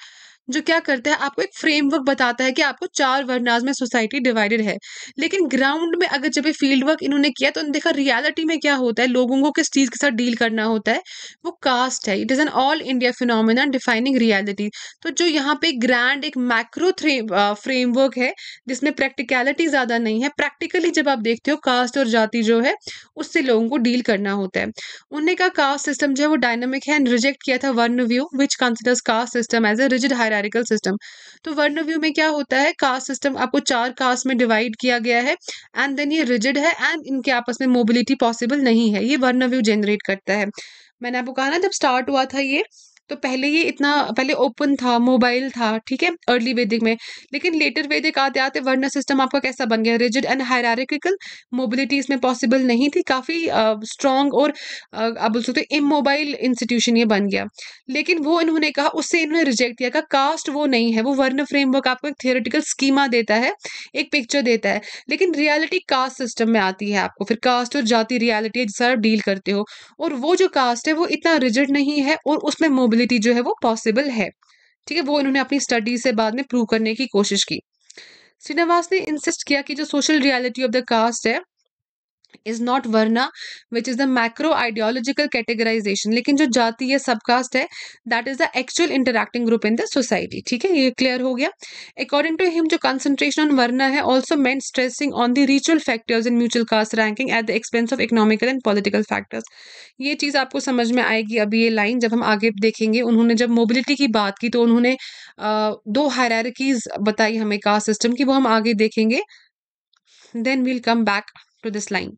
जो क्या करता है, आपको एक फ्रेमवर्क बताता है कि आपको चार वर्नाज में सोसाइटी डिवाइडेड है। लेकिन ग्राउंड में अगर जब फ़ील्ड वर्क इन्होंने किया तो देखा रियलिटी में क्या होता है, लोगों को किस चीज़ के साथ डील करना होता है, वो कास्ट है। It is an all India phenomena defining reality तो जो यहाँ पे ग्रैंड एक मैक्रो फ्रेमवर्क है, जिसमें प्रैक्टिकलिटी ज़्यादा नहीं है प्रैक्टिकली जब आप देखते हो कास्ट और जाति जो है, उससे लोगों को डील करना होता है। उन्होंने कहा कास्ट सिस्टम जो है वो डायनामिक है एंड रिजेक्ट किया था varna view which considers caste system as a rigid hier hierarchical system तो वर्ण व्यू में क्या होता है? कास्ट सिस्टम आपको चार कास्ट में डिवाइड किया गया है एंड देन ये रिजिड है एंड इनके आपस में मोबिलिटी पॉसिबल नहीं है। ये वर्ण व्यू जनरेट करता है। मैंने आपको कहा ना, जब स्टार्ट हुआ था ये तो पहले ये इतना, पहले ओपन था मोबाइल था, ठीक है अर्ली वैदिक में। लेकिन लेटर वैदिक आते आते वर्ण सिस्टम आपका कैसा बन गया? रिजिड एंड हायरारिकल मोबिलिटी इसमें पॉसिबल नहीं थी, काफ़ी स्ट्रॉन्ग और आप बोल सकते इमोबाइल इंस्टीट्यूशन ये बन गया। लेकिन वो इन्होंने कहा, उससे इन्होंने रिजेक्ट किया कास्ट वो नहीं है, वो वर्ण फ्रेमवर्क आपको एक थियोरिटिकल स्कीमा देता है, एक पिक्चर देता है। लेकिन रियलिटी कास्ट सिस्टम में आती है आपको, फिर कास्ट और जाति रियलिटी आप डील करते हो, और वो जो कास्ट है, वो इतना रिजिड नहीं है, और उसमें मोबिलिटी पॉसिबिलिटी जो है वो पॉसिबल है। ठीक है, वो इन्होंने अपनी स्टडी से बाद में प्रूव करने की कोशिश की। श्रीनिवास ने इंसिस्ट किया कि जो social reality of the caste है is not varna which is the macro ideological categorization लेकिन जो जाति है सबकास्ट है that is the actual interacting group in the society ठीक है ये क्लियर हो गया अकॉर्डिंग टू हिम जो कंसंट्रेशन ऑन वर्ना है also meant stressing on the ritual factors in mutual caste ranking at the expense of economical and political factors ये चीज़ आपको समझ में आएगी अभी ये लाइन जब हम आगे देखेंगे उन्होंने जब मोबिलिटी की बात की तो उन्होंने दो हायरार्कीज बताई हमें कास्ट सिस्टम की वो हम आगे देखेंगे then we'll come back to this line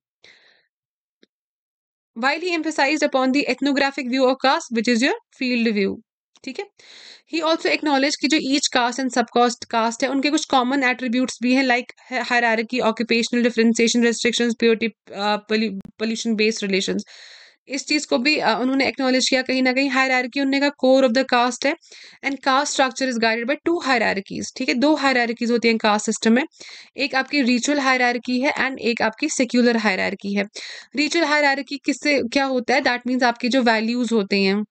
while he emphasized upon the ethnographic view of caste, which is your field view, ठीक है? ही ऑल्सो एक्नॉलेज कि जो each caste and sub caste caste है, उनके कुछ कॉमन एट्रीब्यूट्स भी हैं like hierarchy occupational differentiation restrictions purity pollution based relations इस चीज़ को भी उन्होंने एक्नोलेज किया कहीं ना कहीं हायरार्की उन्होंने का कोर ऑफ़ द कास्ट है। And caste structure is guided by two hier hierarchies ठीक है? दो हायरार्कीज होती हैं कास्ट सिस्टम में। एक आपकी रिचुअल हायर हायरार्की है एंड एक आपकी सेक्युलर हायरार्की है। रिचुअल हायर हायरार्की किससे, क्या होता है? दैट मीन्स आपके जो वैल्यूज़ होते हैं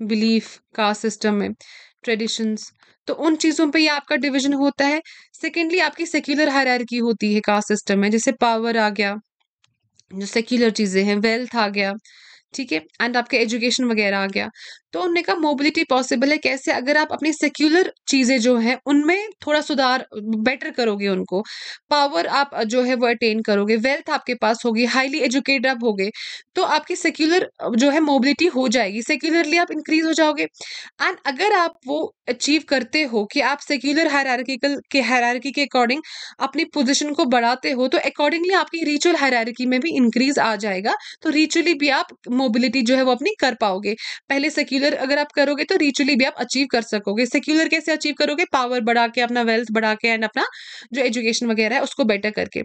बिलीफ कास्ट सिस्टम में ट्रेडिशंस तो उन चीज़ों पे ये आपका डिवीज़न होता है। सेकेंडली आपकी सेक्युलर हायरार्की होती है कास्ट सिस्टम में, जैसे पावर आ गया, जो सेक्युलर चीज़ें हैं वेल्थ आ गया ठीक है? एंड आपका एजुकेशन वगैरह आ गया। तो उन्होंने कहा मोबिलिटी पॉसिबल है, कैसे? अगर आप अपनी सेक्युलर चीज़ें जो हैं, उनमें थोड़ा सुधार बेटर करोगे उनको। पावर आप जो है, वो अटेन करोगे। वेल्थ आपके पास होगी हाईली एजुकेटेड आप होगे तो आपकी सेक्युलर जो है मोबिलिटी हो जाएगी। सेक्युलरली आप इंक्रीज हो जाओगे। एंड अगर आप वो अचीव करते हो कि आप सेक्युलर हायरार्किकल के हायरार्की के अकॉर्डिंग अपनी पोजिशन को बढ़ाते हो तो अकॉर्डिंगली आपकी रिचुअल हायरार्की में भी इंक्रीज आ जाएगा। तो रिचुअली भी आप मोबिलिटी जो है, वो अपनी कर पाओगे। पहले सेक्युलर सेक्युलर अगर आप करोगे तो रिचुअली भी आप अचीव कर सकोगे। सेक्युलर कैसे अचीव करोगे? पावर बढ़ा के, अपना वेल्थ बढ़ा के एंड अपना जो एजुकेशन वगैरह है, उसको बेटर करके।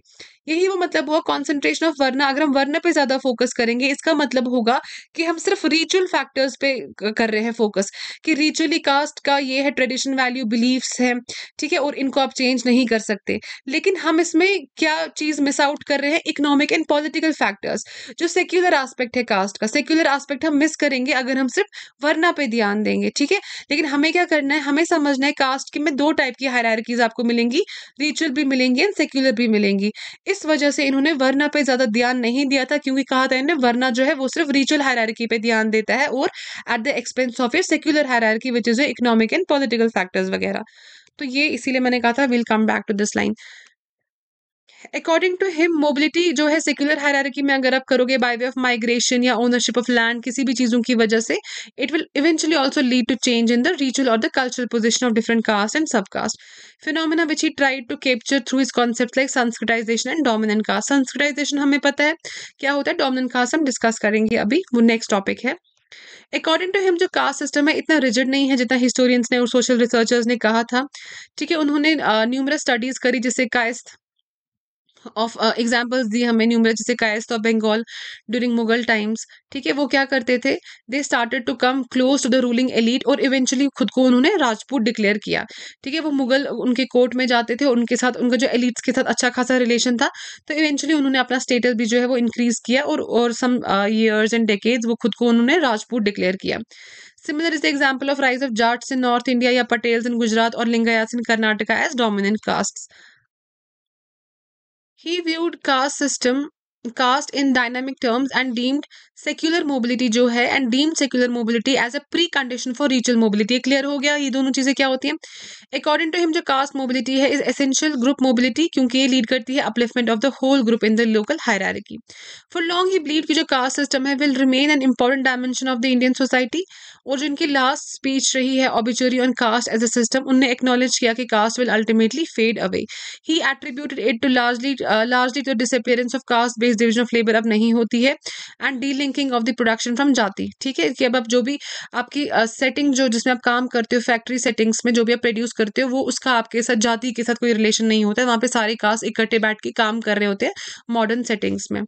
यही वो मतलब हुआ कॉन्सेंट्रेशन ऑफ़ वर्ण अगर हम वर्ण पे ज़्यादा फोकस करेंगे, इसका मतलब होगा कि हम सिर्फ़ रिचुअल फैक्टर्स पे कर रहे हैं फोकस कि रिचुअली कास्ट का ये है ट्रेडिशन वैल्यू बिलीव्स है, ठीक है? और इनको आप चेंज नहीं कर सकते। लेकिन हम इसमें क्या चीज़ मिस आउट कर रहे हैं? इकोनॉमिक एंड पॉलिटिकल फैक्टर्स जो सेक्युलर एस्पेक्ट है कास्ट का सेक्युलर एस्पेक्ट हम मिस करेंगे अगर हम सिर्फ़ वरना पे ध्यान देंगे, ठीक है? लेकिन हमें क्या करना है? हमें समझना है कास्ट की में दो टाइप की हायरार्कीज आपको मिलेंगी रिचुअल भी मिलेंगी एंड सेक्युलर भी मिलेंगी। इस वजह से इन्होंने वरना पे ज़्यादा ध्यान नहीं दिया था, क्योंकि कहा था इन्हें वरना जो है वो सिर्फ़ रिचुअल हायरार्की पे ध्यान देता है और at the expense of a secular hierarchy which is economic and political factors वगैरह। तो ये इसीलिए मैंने कहा था will come back to this line according to him mobility जो है सेक्युलर हायरार्की में अगर आप करोगे बाय वे ऑफ़ माइग्रेशन या ओनरशिप ऑफ़ लैंड किसी भी चीज़ों की वजह से it will eventually also lead to change in the ritual और the cultural position of different caste and sub caste phenomena which he try to capture through is concept like Sanskritization and dominant caste Sanskritization हमें पता है क्या होता है? Dominant caste हम discuss करेंगे अभी, वो नेक्स्ट टॉपिक है। अकॉर्डिंग टू हिम जो कास्ट सिस्टम है, इतना रिजिड नहीं है जितना हिस्टोरियंस ने और सोशल रिसर्चर्स ने कहा था। ठीक है, उन्होंने न्यूमरस स्टडीज़ करी जिससे कास्ट ऑफ़ एग्जाम्पल्स दी हमें न्यूमरस जैसे Kayasth of Bengal during Mughal times ठीक है वो क्या करते थे they started to come close to the ruling elite और इवेंचुअली खुद को उन्होंने राजपूत डिक्लेयर किया ठीक है वो मुगल उनके कोर्ट में जाते थे उनके साथ उनका जो एलिट्स के साथ अच्छा खासा रिलेशन था तो इवेंचुअली उन्होंने अपना स्टेटस भी जो है वो इंक्रीज किया और और सम ईयर्स एंड डेकेज वो खुद को उन्होंने राजपूत डिक्लेयर किया similar is the example of rise of Jats in north India या पटेल्स इन गुजरात और Lingayat in Karnataka as dominant caste He viewed caste system caste in dynamic terms and deemed secular mobility जो है and deemed secular mobility as a pre condition for ritual mobility clear हो गया? ये दोनों चीज़ें क्या होती हैं? अकॉर्डिंग टू हिम जो कास्ट मोबिलिटी है इज़ एसेंशियल ग्रुप मोबिलिटी क्योंकि ये लीड करती है upliftment of the whole group in the local hierarchy for long he believe की जो कास्ट सिस्टम है will remain an important dimension of the Indian society और जो इनकी लास्ट स्पीच रही है obituary on caste as a system उनने acknowledge किया कि caste will ultimately fade away he attributed it to largely largely to disappearance of caste based division of labour अब नहीं होती है and delinking of the production from jati. ठीक है? कि अब आप जो भी आपकी सेटिंग uh, जो जिसमें आप काम करते हो फैक्ट्री सेटिंग्स में जो भी आप प्रोड्यूस करते हो वो उसका आपके साथ जाति के साथ कोई रिलेशन नहीं होता है। वहाँ पे सारे कास्ट इकट्ठे बैठ के काम कर रहे होते हैं मॉडर्न सेटिंग्स में।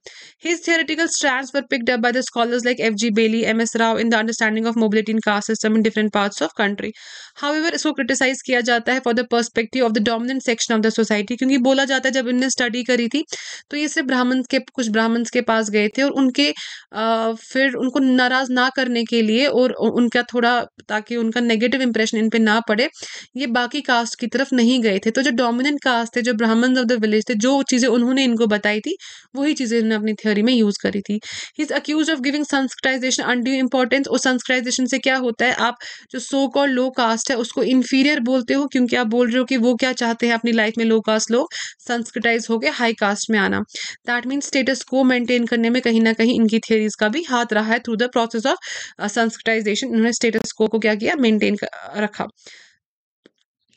His theoretical stand were picked up by the scholars like F G Bailey M S Rao in the understanding of mobility in caste system in different parts of country however इसको criticise किया जाता है for the perspective of the dominant section of the society क्योंकि बोला जाता है जब इनने स्टडी करी थी तो ये सिर्फ़ ब्राह्मण के कुछ ब्राह्मण्स के पास गए थे और उनके आ, फिर उनको नाराज़ ना करने के लिए और उनका थोड़ा ताकि उनका नेगेटिव इंप्रेशन इन पे ना पड़े ये बाकी कास्ट की तरफ़ नहीं गए थे। तो जो डोमिनेंट कास्ट थे जो ब्राह्मण्स ऑफ़ द विलेज थे जो चीज़ें उन्होंने इनको बताई थी वही चीज़ें इन्होंने अपनी थ्योरी में यूज़ करी थी। He is accuse of giving Sanskritization undue importance और संस्कृटाइजेशन से क्या होता है? आप जो सो कॉल लो कास्ट है उसको इन्फीरियर बोलते हो क्योंकि आप बोल रहे हो कि वो क्या चाहते हैं अपनी लाइफ में लो कास्ट लोग संस्कृटाइज हो गए हाई कास्ट में आना। दैट मीन स्टेटस को मेंटेन करने में कहीं ना कहीं इनकी थियरीज का भी हाथ रहा है through the process of Sanskritization इन्होंने स्टेटस को को क्या किया? मेंटेन रखा।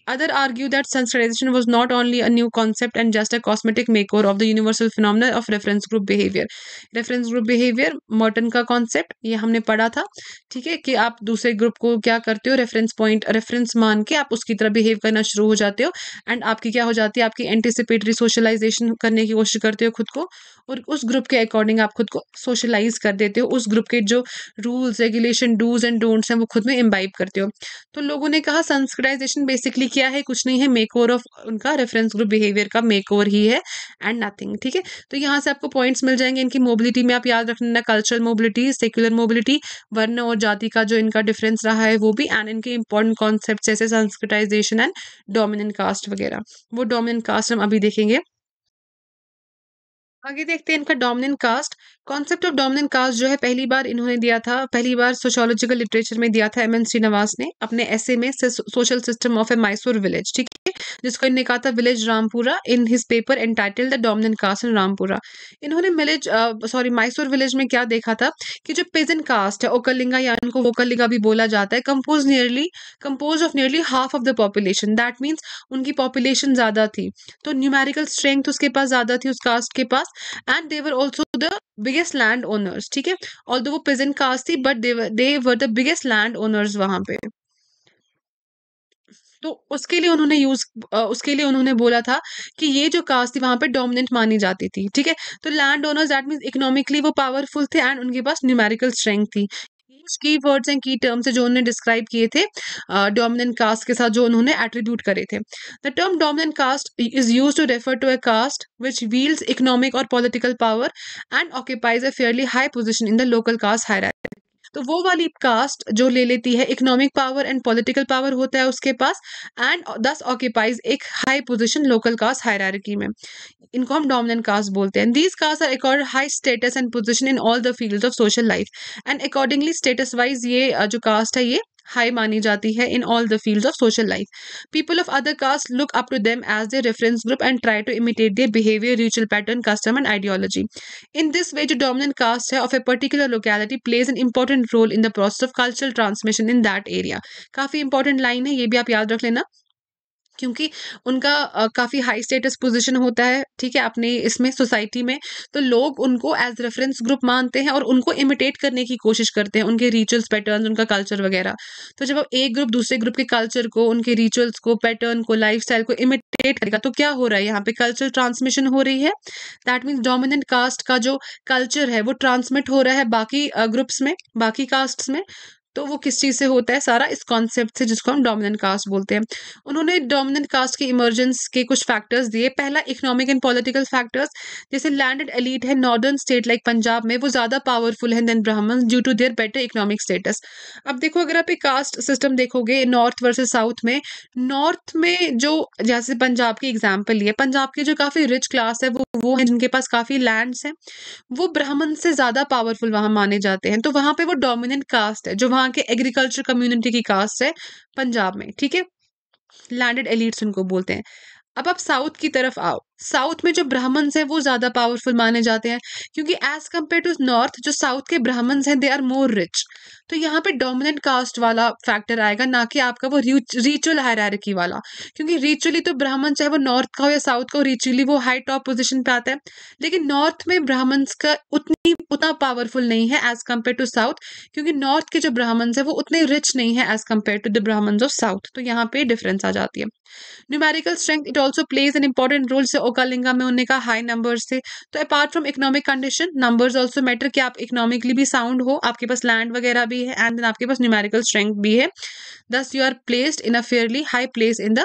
Other argue that sensitization was not only a new concept and just a cosmetic makeover of the universal phenomena of reference group behavior. Reference group behavior Merton का concept ये हमने पढ़ा था। ठीक है? कि आप दूसरे ग्रुप को क्या करते हो? रेफरेंस पॉइंट रेफरेंस मान के आप उसकी तरह बिहेव करना शुरू हो जाते हो। एंड आपकी क्या हो जाती है? आपकी एंटिसिपेटरी सोशलाइजेशन करने की कोशिश करते हो खुद को। और उस ग्रुप के अकॉर्डिंग आप खुद को सोशलाइज कर देते हो, उस ग्रुप के जो rules regulation dos and don'ts हैं, वो खुद में इम्बाइब करते हो। तो लोगों ने कहा संस्कृताइजेशन बेसिकली क्या है? कुछ नहीं है मेक ओवर ऑफ़ उनका रेफरेंस ग्रुप बिहेवियर का मेक ओवर ही है एंड नथिंग ठीक है? तो यहाँ से आपको पॉइंट्स मिल जाएँगे इनकी मोबिलिटी में, आप याद रखना कल्चरल मोबिलिटी सेक्युलर मोबिलिटी वर्ण और जाति का जो इनका डिफरेंस रहा है, वो भी एंड इनके इंपॉर्टेंट कॉन्सेप्ट जैसे संस्कृताइजेशन एंड डोमिनेंट कास्ट वगैरह। वो डोमिनेंट कास्ट हम अभी देखेंगे। आगे देखते हैं इनका dominant caste concept of dominant caste जो है, पहली बार इन्होंने दिया था, पहली बार सोशोलॉजिकल लिटरेचर में दिया था एम एन श्रीनिवास ने अपने ऐसे में social system of a Mysore village ठीक है? जिसको इन्होंने कहा था village Rampura in his paper entitle the dominant caste in Rampura इन्होंने विलेज सॉरी मैसूर विलेज में क्या देखा था? कि जो पेजन कास्ट है ओकलिंगा या इनको वोकलिंगा भी बोला जाता है compose nearly compose of nearly half of the population that means उनकी पॉपुलेशन ज़्यादा थी। तो न्यूमेरिकल स्ट्रेंथ उसके पास ज़्यादा थी, उस कास्ट के पास। And they were also the biggest land owners ठीक है? ऑल दो वो पेजेंट कास्ट थी but they were the biggest land owners वहाँ पे। तो उसके लिए उन्होंने यूज़ उसके लिए उन्होंने बोला था कि ये जो कास्ट थी, वहाँ पे डोमिनेंट मानी जाती थी, ठीक है? तो land owners that mean economically वो पावरफुल थे एंड उनके पास न्यूमेरिकल स्ट्रेंथ थी। Key words and key terms जो उन्होंने डिस्क्राइब किए थे डोमिनेंट कास्ट के साथ जो उन्होंने एट्रीब्यूट करे थे। The term dominant caste is use to refer to a caste which wields economic और political power and occupies a fairly high position in the local caste hierarchy तो वो वाली कास्ट जो ले लेती है economic power and political power होता है उसके पास एंड दस ऑक्यूपाइज एक high position local caste hierarchy में। इनको हम डोमिनेंट कास्ट बोलते हैं। These caste are accord high status and position in all the field of social life and accordingly status wise ये जो कास्ट है ये हाई मानी जाती है in all the field of social life people of other caste look up to them as their reference group and try to imitate their behaviour ritual pattern custom and ideology in this way जो dominant caste है of a particular locality plays an important role in the process of cultural transmission in that area काफ़ी important line है, ये भी आप याद रख लेना। क्योंकि उनका काफ़ी हाई स्टेटस पोजीशन होता है, ठीक है, अपने इसमें सोसाइटी में। तो लोग उनको एज रेफरेंस ग्रुप मानते हैं और उनको इमिटेट करने की कोशिश करते हैं, उनके रिचुअल्स पैटर्न उनका कल्चर वगैरह। तो जब अब एक ग्रुप दूसरे ग्रुप के कल्चर को, उनके रिचुअल्स को पैटर्न को लाइफ को इमिटेट करेगा तो क्या हो रहा है? यहाँ पे कल्चर ट्रांसमिशन हो रही है। दैट मीन्स डोमिनेंट कास्ट का जो कल्चर है, वो ट्रांसमिट हो रहा है बाकी ग्रुप्स में, बाकी कास्ट में। तो वो किस चीज़ से होता है? सारा इस कॉन्सेप्ट से जिसको हम डोमिनेंट कास्ट बोलते हैं। उन्होंने डोमिनेंट कास्ट के इमरजेंस के कुछ फैक्टर्स दिए। पहला इकोनॉमिक एंड पॉलिटिकल फैक्टर्स जैसे लैंडेड एलिट है नॉर्दर्न स्टेट लाइक पंजाब में वो ज़्यादा पावरफुल है then Brahmin due to their better economic status अब देखो, अगर आप एक कास्ट सिस्टम देखोगे नॉर्थ वर्सेज साउथ में नॉर्थ में जो, जैसे पंजाब की एग्ज़ाम्पल लिया पंजाब के जो काफ़ी रिच क्लास है, वो वो है जिनके पास काफ़ी लैंड्स हैं। वो ब्राह्मण से ज़्यादा पावरफुल वहाँ माने जाते हैं। तो वहाँ पे वो डोमिनेंट कास्ट है, जो वहाँ के एग्रीकल्चर कम्युनिटी की कास्ट है पंजाब में, ठीक है? लैंडेड एलिट्स उनको बोलते हैं। अब आप साउथ की तरफ़ आओ। साउथ में जो ब्राह्मण्स हैं, वो ज़्यादा पावरफुल माने जाते हैं, क्योंकि एज कंपेयर टू नॉर्थ जो साउथ के ब्राह्मण्स हैं दे आर मोर रिच तो यहाँ पे डोमिनेंट कास्ट वाला फैक्टर आएगा, ना कि आपका वो रिचुअल हायरार्की वाला. क्योंकि रिचुअली तो ब्राह्मण, चाहे वो नॉर्थ का हो या साउथ का हो रिचुअली वो हाई टॉप पोजिशन पे आता है. लेकिन नॉर्थ में ब्राह्मण्स का उतनी, उतना पावरफुल नहीं है एज कंपेयर टू साउथ क्योंकि नॉर्थ के जो ब्राह्मण्स है, वो उतने रिच नहीं है as compare to the Brahmins of south तो यहाँ पे डिफरेंस आ जाती है. Numerical strength it also plays an important role से ओकालिंगा में उन्हें का हाई नंबर्स थे। तो apart from economic condition numbers also matter कि आप इकोनॉमिकली भी साउंड हो, आपके पास लैंड वगैरह भी है एंड देन आपके पास न्यूमेरिकल स्ट्रेंथ भी है। Thus you are placed in a fairly high place in the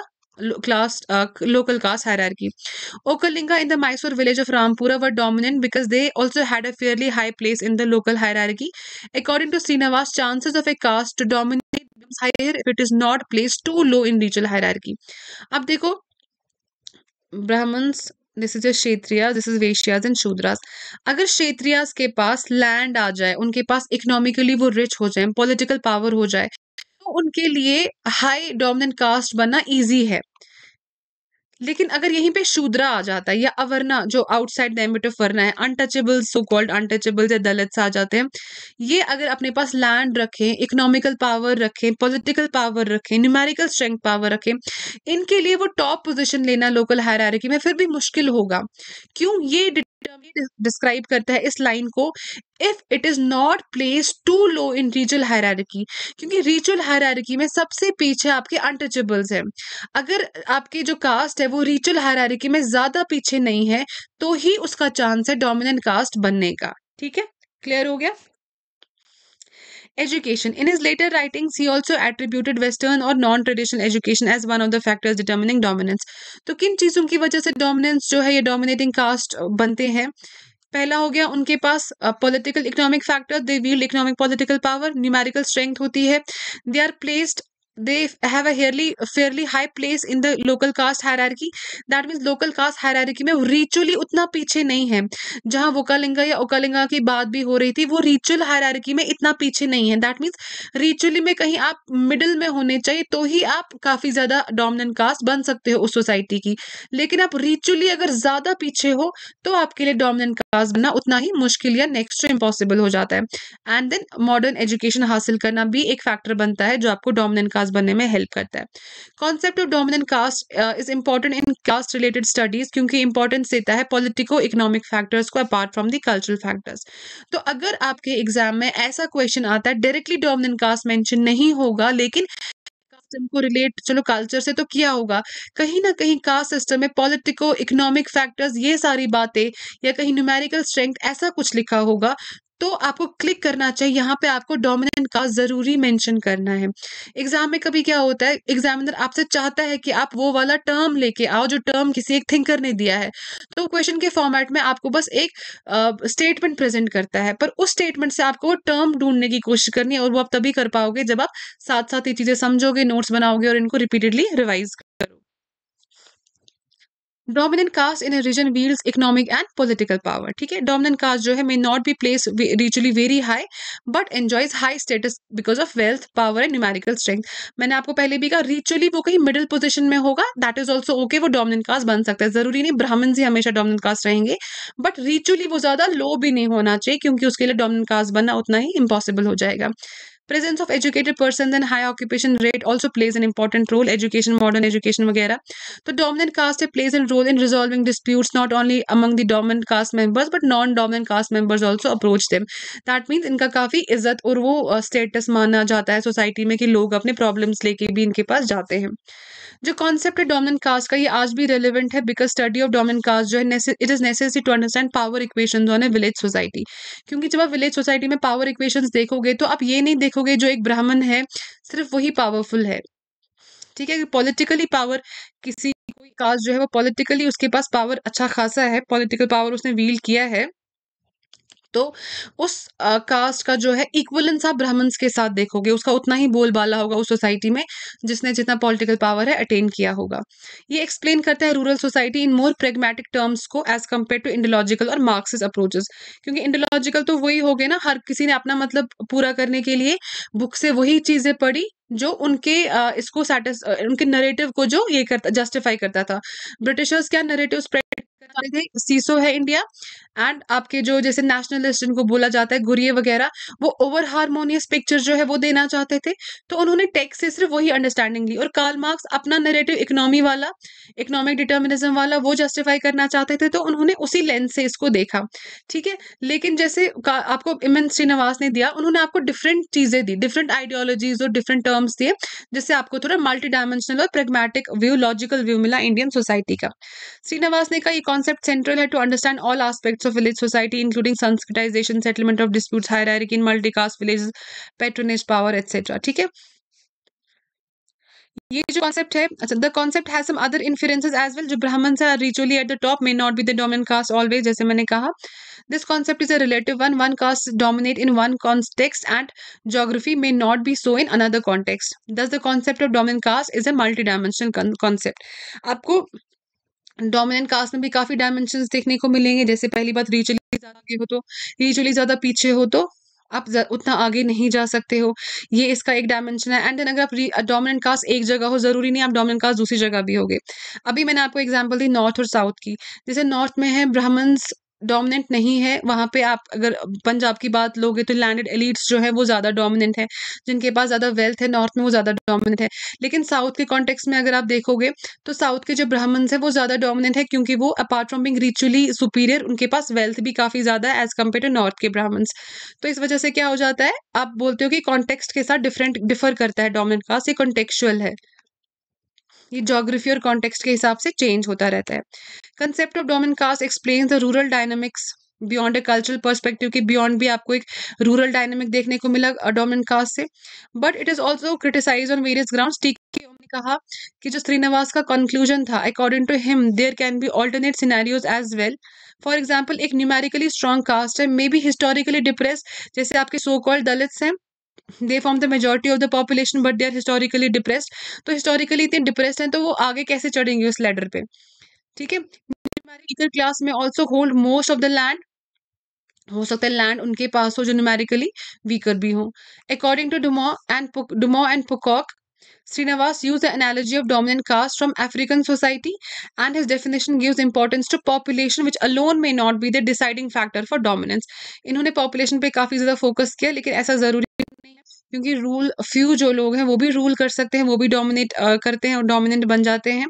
class local caste hierar Okkaliga in the Mysore village of Rampura were dominant because they also had a fairly high place in the local hierarchy according to Srinivas chances of a caste to dominate higher it is not place too low in regional hierar अब देखो Brahmins this is Kshatriya this is Vaishyas and Shudras अगर क्षेत्रियाज के पास land आ जाए, उनके पास economically वो रिच हो जाए पॉलिटिकल पावर हो जाए तो उनके लिए हाई डोमिनेंट कास्ट बनना इजी है। लेकिन अगर यहीं पे शूद्रा आ जाता है या अवर्णा, जो आउटसाइड द ऑफ़ वर्णा है अनटचेबल सो कॉल्ड अनटचेबल या दलित आ जाते हैं, ये अगर अपने पास लैंड रखें इकोनॉमिकल पावर रखें पॉलिटिकल पावर रखें न्यूमेरिकल स्ट्रेंथ पावर रखें, इनके लिए वो टॉप पोजिशन लेना लोकल हायरार्की में फिर भी मुश्किल होगा। क्यों? ये ये डिस्क्राइब करता है इस लाइन को if it is not place too low in regional hierarchy क्योंकि रीजल हायरार्की में सबसे पीछे आपके अनटचेबल्स हैं। अगर आपकी जो कास्ट है वो रीजल हायरार्की में ज़्यादा पीछे नहीं है तो ही उसका चांस है डोमिनेंट कास्ट बनने का। ठीक है? क्लियर हो गया? Education. In his later writings, he also attributed Western or non-traditional education as one of the factors determining dominance. तो किन चीज़ों की वजह से dominance जो है ये dominating caste बनते हैं पहला हो गया उनके पास political economic factor they wield economic political power numerical strength होती है they are placed they have a fairly fairly high place in the local caste hierarchy. That means local caste hierarchy में ritually उतना पीछे नहीं है। जहाँ वोकालिंगा या ओकालिंगा की बात भी हो रही थी, वो रिचुअल हायरार्की में इतना पीछे नहीं है। दैट मीन्स रिचुअली में कहीं आप मिडिल में होने चाहिए तो ही आप काफ़ी ज़्यादा डोमिनेंट कास्ट बन सकते हो उस सोसाइटी की। लेकिन आप रिचुअली अगर ज़्यादा पीछे हो तो आपके लिए डोमिनेंट कास्ट बनना उतना ही मुश्किल या नेक्स्ट इम्पॉसिबल हो जाता है। एंड देन मॉडर्न एजुकेशन हासिल करना भी एक फैक्टर बनता है, जो आपको डोमिनेंट कास्ट बनने में हेल्प करता है। Concept of dominant caste is important in caste related studies क्योंकि इंपॉर्टेंस देता है पॉलिटिको इकोनॉमिक फैक्टर्स को apart from the cultural factors तो अगर आपके एग्ज़ाम में ऐसा क्वेश्चन आता है डायरेक्टली डोमिनेंट कास्ट मेंशन नहीं होगा, लेकिन को रिलेट चलो कल्चर से तो किया होगा, कहीं ना कहीं कास्ट सिस्टम में पॉलिटिको इकोनॉमिक फैक्टर्स ये सारी बातें या कहीं न्यूमेरिकल स्ट्रेंथ ऐसा कुछ लिखा होगा तो आपको क्लिक करना चाहिए। यहाँ पे आपको डोमिनेंट का ज़रूरी मेंशन करना है। एग्ज़ाम में कभी क्या होता है? एग्जामिनर आपसे चाहता है कि आप वो वाला टर्म लेके आओ जो टर्म किसी एक थिंकर ने दिया है। तो क्वेश्चन के फॉर्मेट में आपको बस एक स्टेटमेंट प्रेजेंट करता है। पर उस स्टेटमेंट से आपको वो टर्म ढूँढने की कोशिश करनी है और वो आप तभी कर पाओगे जब आप साथ साथ ये चीज़ें समझोगे नोट्स बनाओगे और इनको रिपीटेडली रिवाइज करोगे। Dominant caste in region wields economic and political power ठीक है? डोमिनेंट कास्ट जो है may not be place ritually very high but enjoys high status because of wealth power and numerical strength मैंने आपको पहले भी कहा रिचुअली वो कहीं मिडिल पोजिशन में होगा दैट इज़ ऑल्सो ओके वो डोमिनेंट कास्ट बन सकता है। ज़रूरी नहीं, ब्राह्मण ही हमेशा डोमिनेंट कास्ट रहेंगे बट रिचुअली वो ज़्यादा लो भी नहीं होना चाहिए, क्योंकि उसके लिए डोमिनेंट कास्ट बनना उतना ही इम्पॉसिबल हो जाएगा। Presence of educated person and high occupation rate also plays an important role education modern education वगैरह। तो dominant caste plays an role in resolving dispute not only among dominant caste members but non dominant caste members also approach them that means इनका काफ़ी इज़्ज़त और वो status uh, माना जाता है सोसाइटी में कि लोग अपने प्रॉब्लम्स लेके भी इनके पास जाते हैं। जो कॉन्सेप्ट है डोमिनेंट कास्ट का ये आज भी रेलिवेंट है because study of dominant caste जो है it is necessary to understand power equation on a village society क्योंकि जब आप विलेज सोसाइटी में पावर इक्वेशन देखोगे तो आप ये नहीं देख देखोगे जो एक ब्राह्मण है, सिर्फ़ वही पावरफुल है। ठीक है पॉलिटिकली पावर किसी कोई कास्ट जो है वो पॉलिटिकली उसके पास पावर अच्छा खासा है पॉलिटिकल पावर उसने वील किया है। तो उस कास्ट का जो है इक्वलेंस आप ब्राह्मण्स के साथ देखोगे, उसका उतना ही बोलबाला होगा उस सोसाइटी में, जिसने जितना पॉलिटिकल पावर है अटेन किया होगा। ये एक्सप्लेन करता है rural society in more pragmatic terms को एज कंपेयर टू इंडोलॉजिकल और मार्क्सिस अप्रोचेस क्योंकि इंडोलॉजिकल तो वही हो गए ना, हर किसी ने अपना मतलब पूरा करने के लिए बुक से वही चीज़ें पढ़ी, जो उनके इसको उनके नरेटिव को जो ये करता जस्टिफाई करता था। ब्रिटिशर्स क्या नरेटिव स्प्रेड करते थे सीसो है इंडिया एंड आपके जो जैसे नेशनलिस्ट जिनको बोला जाता है गुरिये वगैरह, वो ओवर हारमोनियस पिक्चर जो है वो देना चाहते थे. तो उन्होंने टेक्स से सिर्फ़ वही अंडरस्टैंडिंग ली. और कार्ल मार्क्स अपना नरेटिव इकोनॉमी वाला इकोनॉमिक डिटर्मिनिज्म वाला वो जस्टिफाई करना चाहते थे तो उन्होंने उसी लेंस से इसको देखा. ठीक है? लेकिन जैसे आपको इमन श्रीनिवास ने दिया, उन्होंने आपको डिफरेंट चीज़ें दी डिफरेंट आइडियोलॉजीज और डिफरेंट टर्म्स दिए, जिससे आपको थोड़ा मल्टी डायमेंशनल और प्रेगमेटिक व्यू लॉजिकल व्यू मिला इंडियन सोसाइटी का. श्रीनिवास ने कहा कॉन्सेप्ट सेंट्रल है to understand all aspects of village society, including sanskritization, settlement of disputes, hierarchy in multicast villages, patronage power, etc. ठीक है? ये जो कॉन्सेप्ट है अच्छा the concept has some other influences as well जो Brahmin are ritually at the top may not be the dominant caste always जैसे मैंने कहा। This concept is a relative one one caste dominate in one context and geography may not be so in another context thus the concept of dominant caste is a multi dimensional concept आपको dominant caste में भी काफ़ी dimension देखने को मिलेंगे। जैसे पहली बात रीचुअली ज़्यादा आगे हो तो रीचुअली ज़्यादा पीछे हो तो आप उतना आगे नहीं जा सकते हो। ये इसका एक डायमेंशन है। एंड देन अगर आप डोमिनेंट कास्ट एक जगह हो, ज़रूरी नहीं आप डोमिनेंट कास्ट दूसरी जगह भी होगे। अभी मैंने आपको एग्जांपल दी नॉर्थ और साउथ की। जैसे नॉर्थ में है ब्राह्मण्स डोमिनेंट नहीं है, वहाँ पे आप अगर पंजाब की बात लोगे तो लैंडेड एलिट्स जो है वो ज़्यादा डोमिनेंट है, जिनके पास ज़्यादा वेल्थ है नॉर्थ में वो ज़्यादा डोमिनेंट है। लेकिन साउथ के कॉन्टेक्स्ट में अगर आप देखोगे तो साउथ के जो ब्राह्मण्स हैं वो ज़्यादा डोमिनेंट है क्योंकि वो apart from being ritually superior उनके पास वेल्थ भी काफ़ी ज़्यादा है एज कंपेयर टू नॉर्थ के ब्राह्मण्स। तो इस वजह से क्या हो जाता है, आप बोलते हो कि कॉन्टेक्स्ट के साथ डिफरेंट डिफर करता है डोमिनेंट कास्ट ये कॉन्टेक्चुअल है। ये जोग्राफी और कॉन्टेक्स्ट के हिसाब से चेंज होता रहता है। Concept of dominant caste explain the rural dynamics beyond a cultural perspective के बियॉन्ड भी आपको एक रूरल डायनामिक देखने को मिला डोमिन कास्ट से। But it is also criticise on various ground ने कहा कि जो श्रीनिवास का कंक्लूजन था according to him there can be alternate scenarios as well for example एक न्यूमेरिकली स्ट्रॉन्ग कास्ट है मे बी हिस्टोरिकली डिप्रेस जैसे आपके सो कॉल्ड दलित्स हैं। They form the majority of the population but they are historically depressed तो historically इतने depressed हैं तो वो आगे कैसे चढ़ेंगे उस लेडर पे? ठीक है? क्लास में also hold most of the land हो सकता है लैंड उनके पास हो जो न्यूमेरिकली वीकर भी हो। According to Dumont and Dumont and Pocock Srinivas use the analogy of dominant caste from African society and his definition gives importance to population which alone may not be the deciding factor for dominance इन्होंने population पे काफ़ी ज़्यादा focus किया, लेकिन ऐसा ज़रूरी क्योंकि rule few जो लोग हैं, वो भी रूल कर सकते हैं, वो भी डोमिनेट करते हैं और डोमिनेंट बन जाते हैं।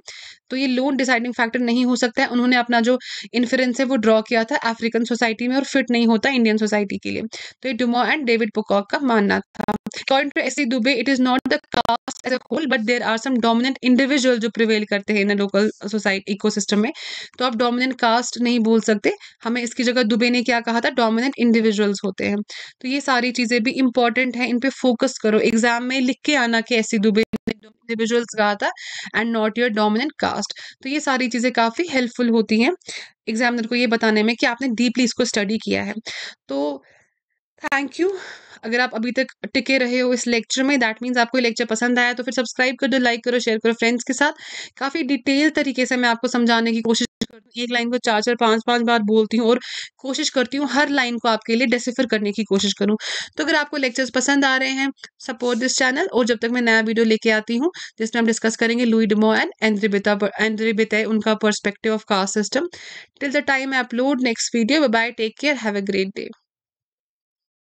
तो ये लोन डिसाइडिंग फैक्टर नहीं हो सकता है। उन्होंने अपना जो इन्फ्लुएंस है, वो ड्रॉ किया था अफ्रीकन सोसाइटी में और फिट नहीं होता इंडियन सोसाइटी के लिए। तो ये डुमो एंड डेविड पुकॉक का मानना था। According to A C Dube it is not the caste as a whole but there are some dominant individual जो प्रिवेल करते हैं इन लोकल सोसाइटी इकोसिस्टम में। तो आप डोमिनेंट कास्ट नहीं बोल सकते। हमें इसकी जगह दुबे ने क्या कहा था? डोमिनेंट इंडिविजुअल्स होते हैं। तो ये सारी चीज़ें भी इंपॉर्टेंट है। इन पे फोकस करो। एग्ज़ाम में लिख के आना कि ऐसी दुबे इंडिविजुअल्स कहा था and not your dominant caste तो ये सारी चीज़ें काफ़ी हेल्पफुल होती हैं। एग्जामिनर को ये बताने में कि आपने डीपली इसको स्टडी किया है। तो थैंक यू अगर आप अभी तक टिके रहे हो इस लेक्चर में दैट मीन्स आपको लेक्चर पसंद आया तो फिर सब्सक्राइब कर दो लाइक करो शेयर करो फ्रेंड्स के साथ। काफ़ी डिटेल तरीके से मैं आपको समझाने की कोशिश करती हूँ। एक लाइन को चार चार, पाँच पाँच बार बोलती हूँ और कोशिश करती हूँ हर लाइन को आपके लिए डेसिफर करने की कोशिश करूँ। तो अगर आपको लेक्चर्स पसंद आ रहे हैं सपोर्ट दिस चैनल और जब तक मैं नया वीडियो लेके आती हूँ, जिसमें हम डिस्कस करेंगे लुई डमो एंड एंड्रिबिता एंड्रिबिता उनका perspective of caste system till the time I upload next video bye take care have a great day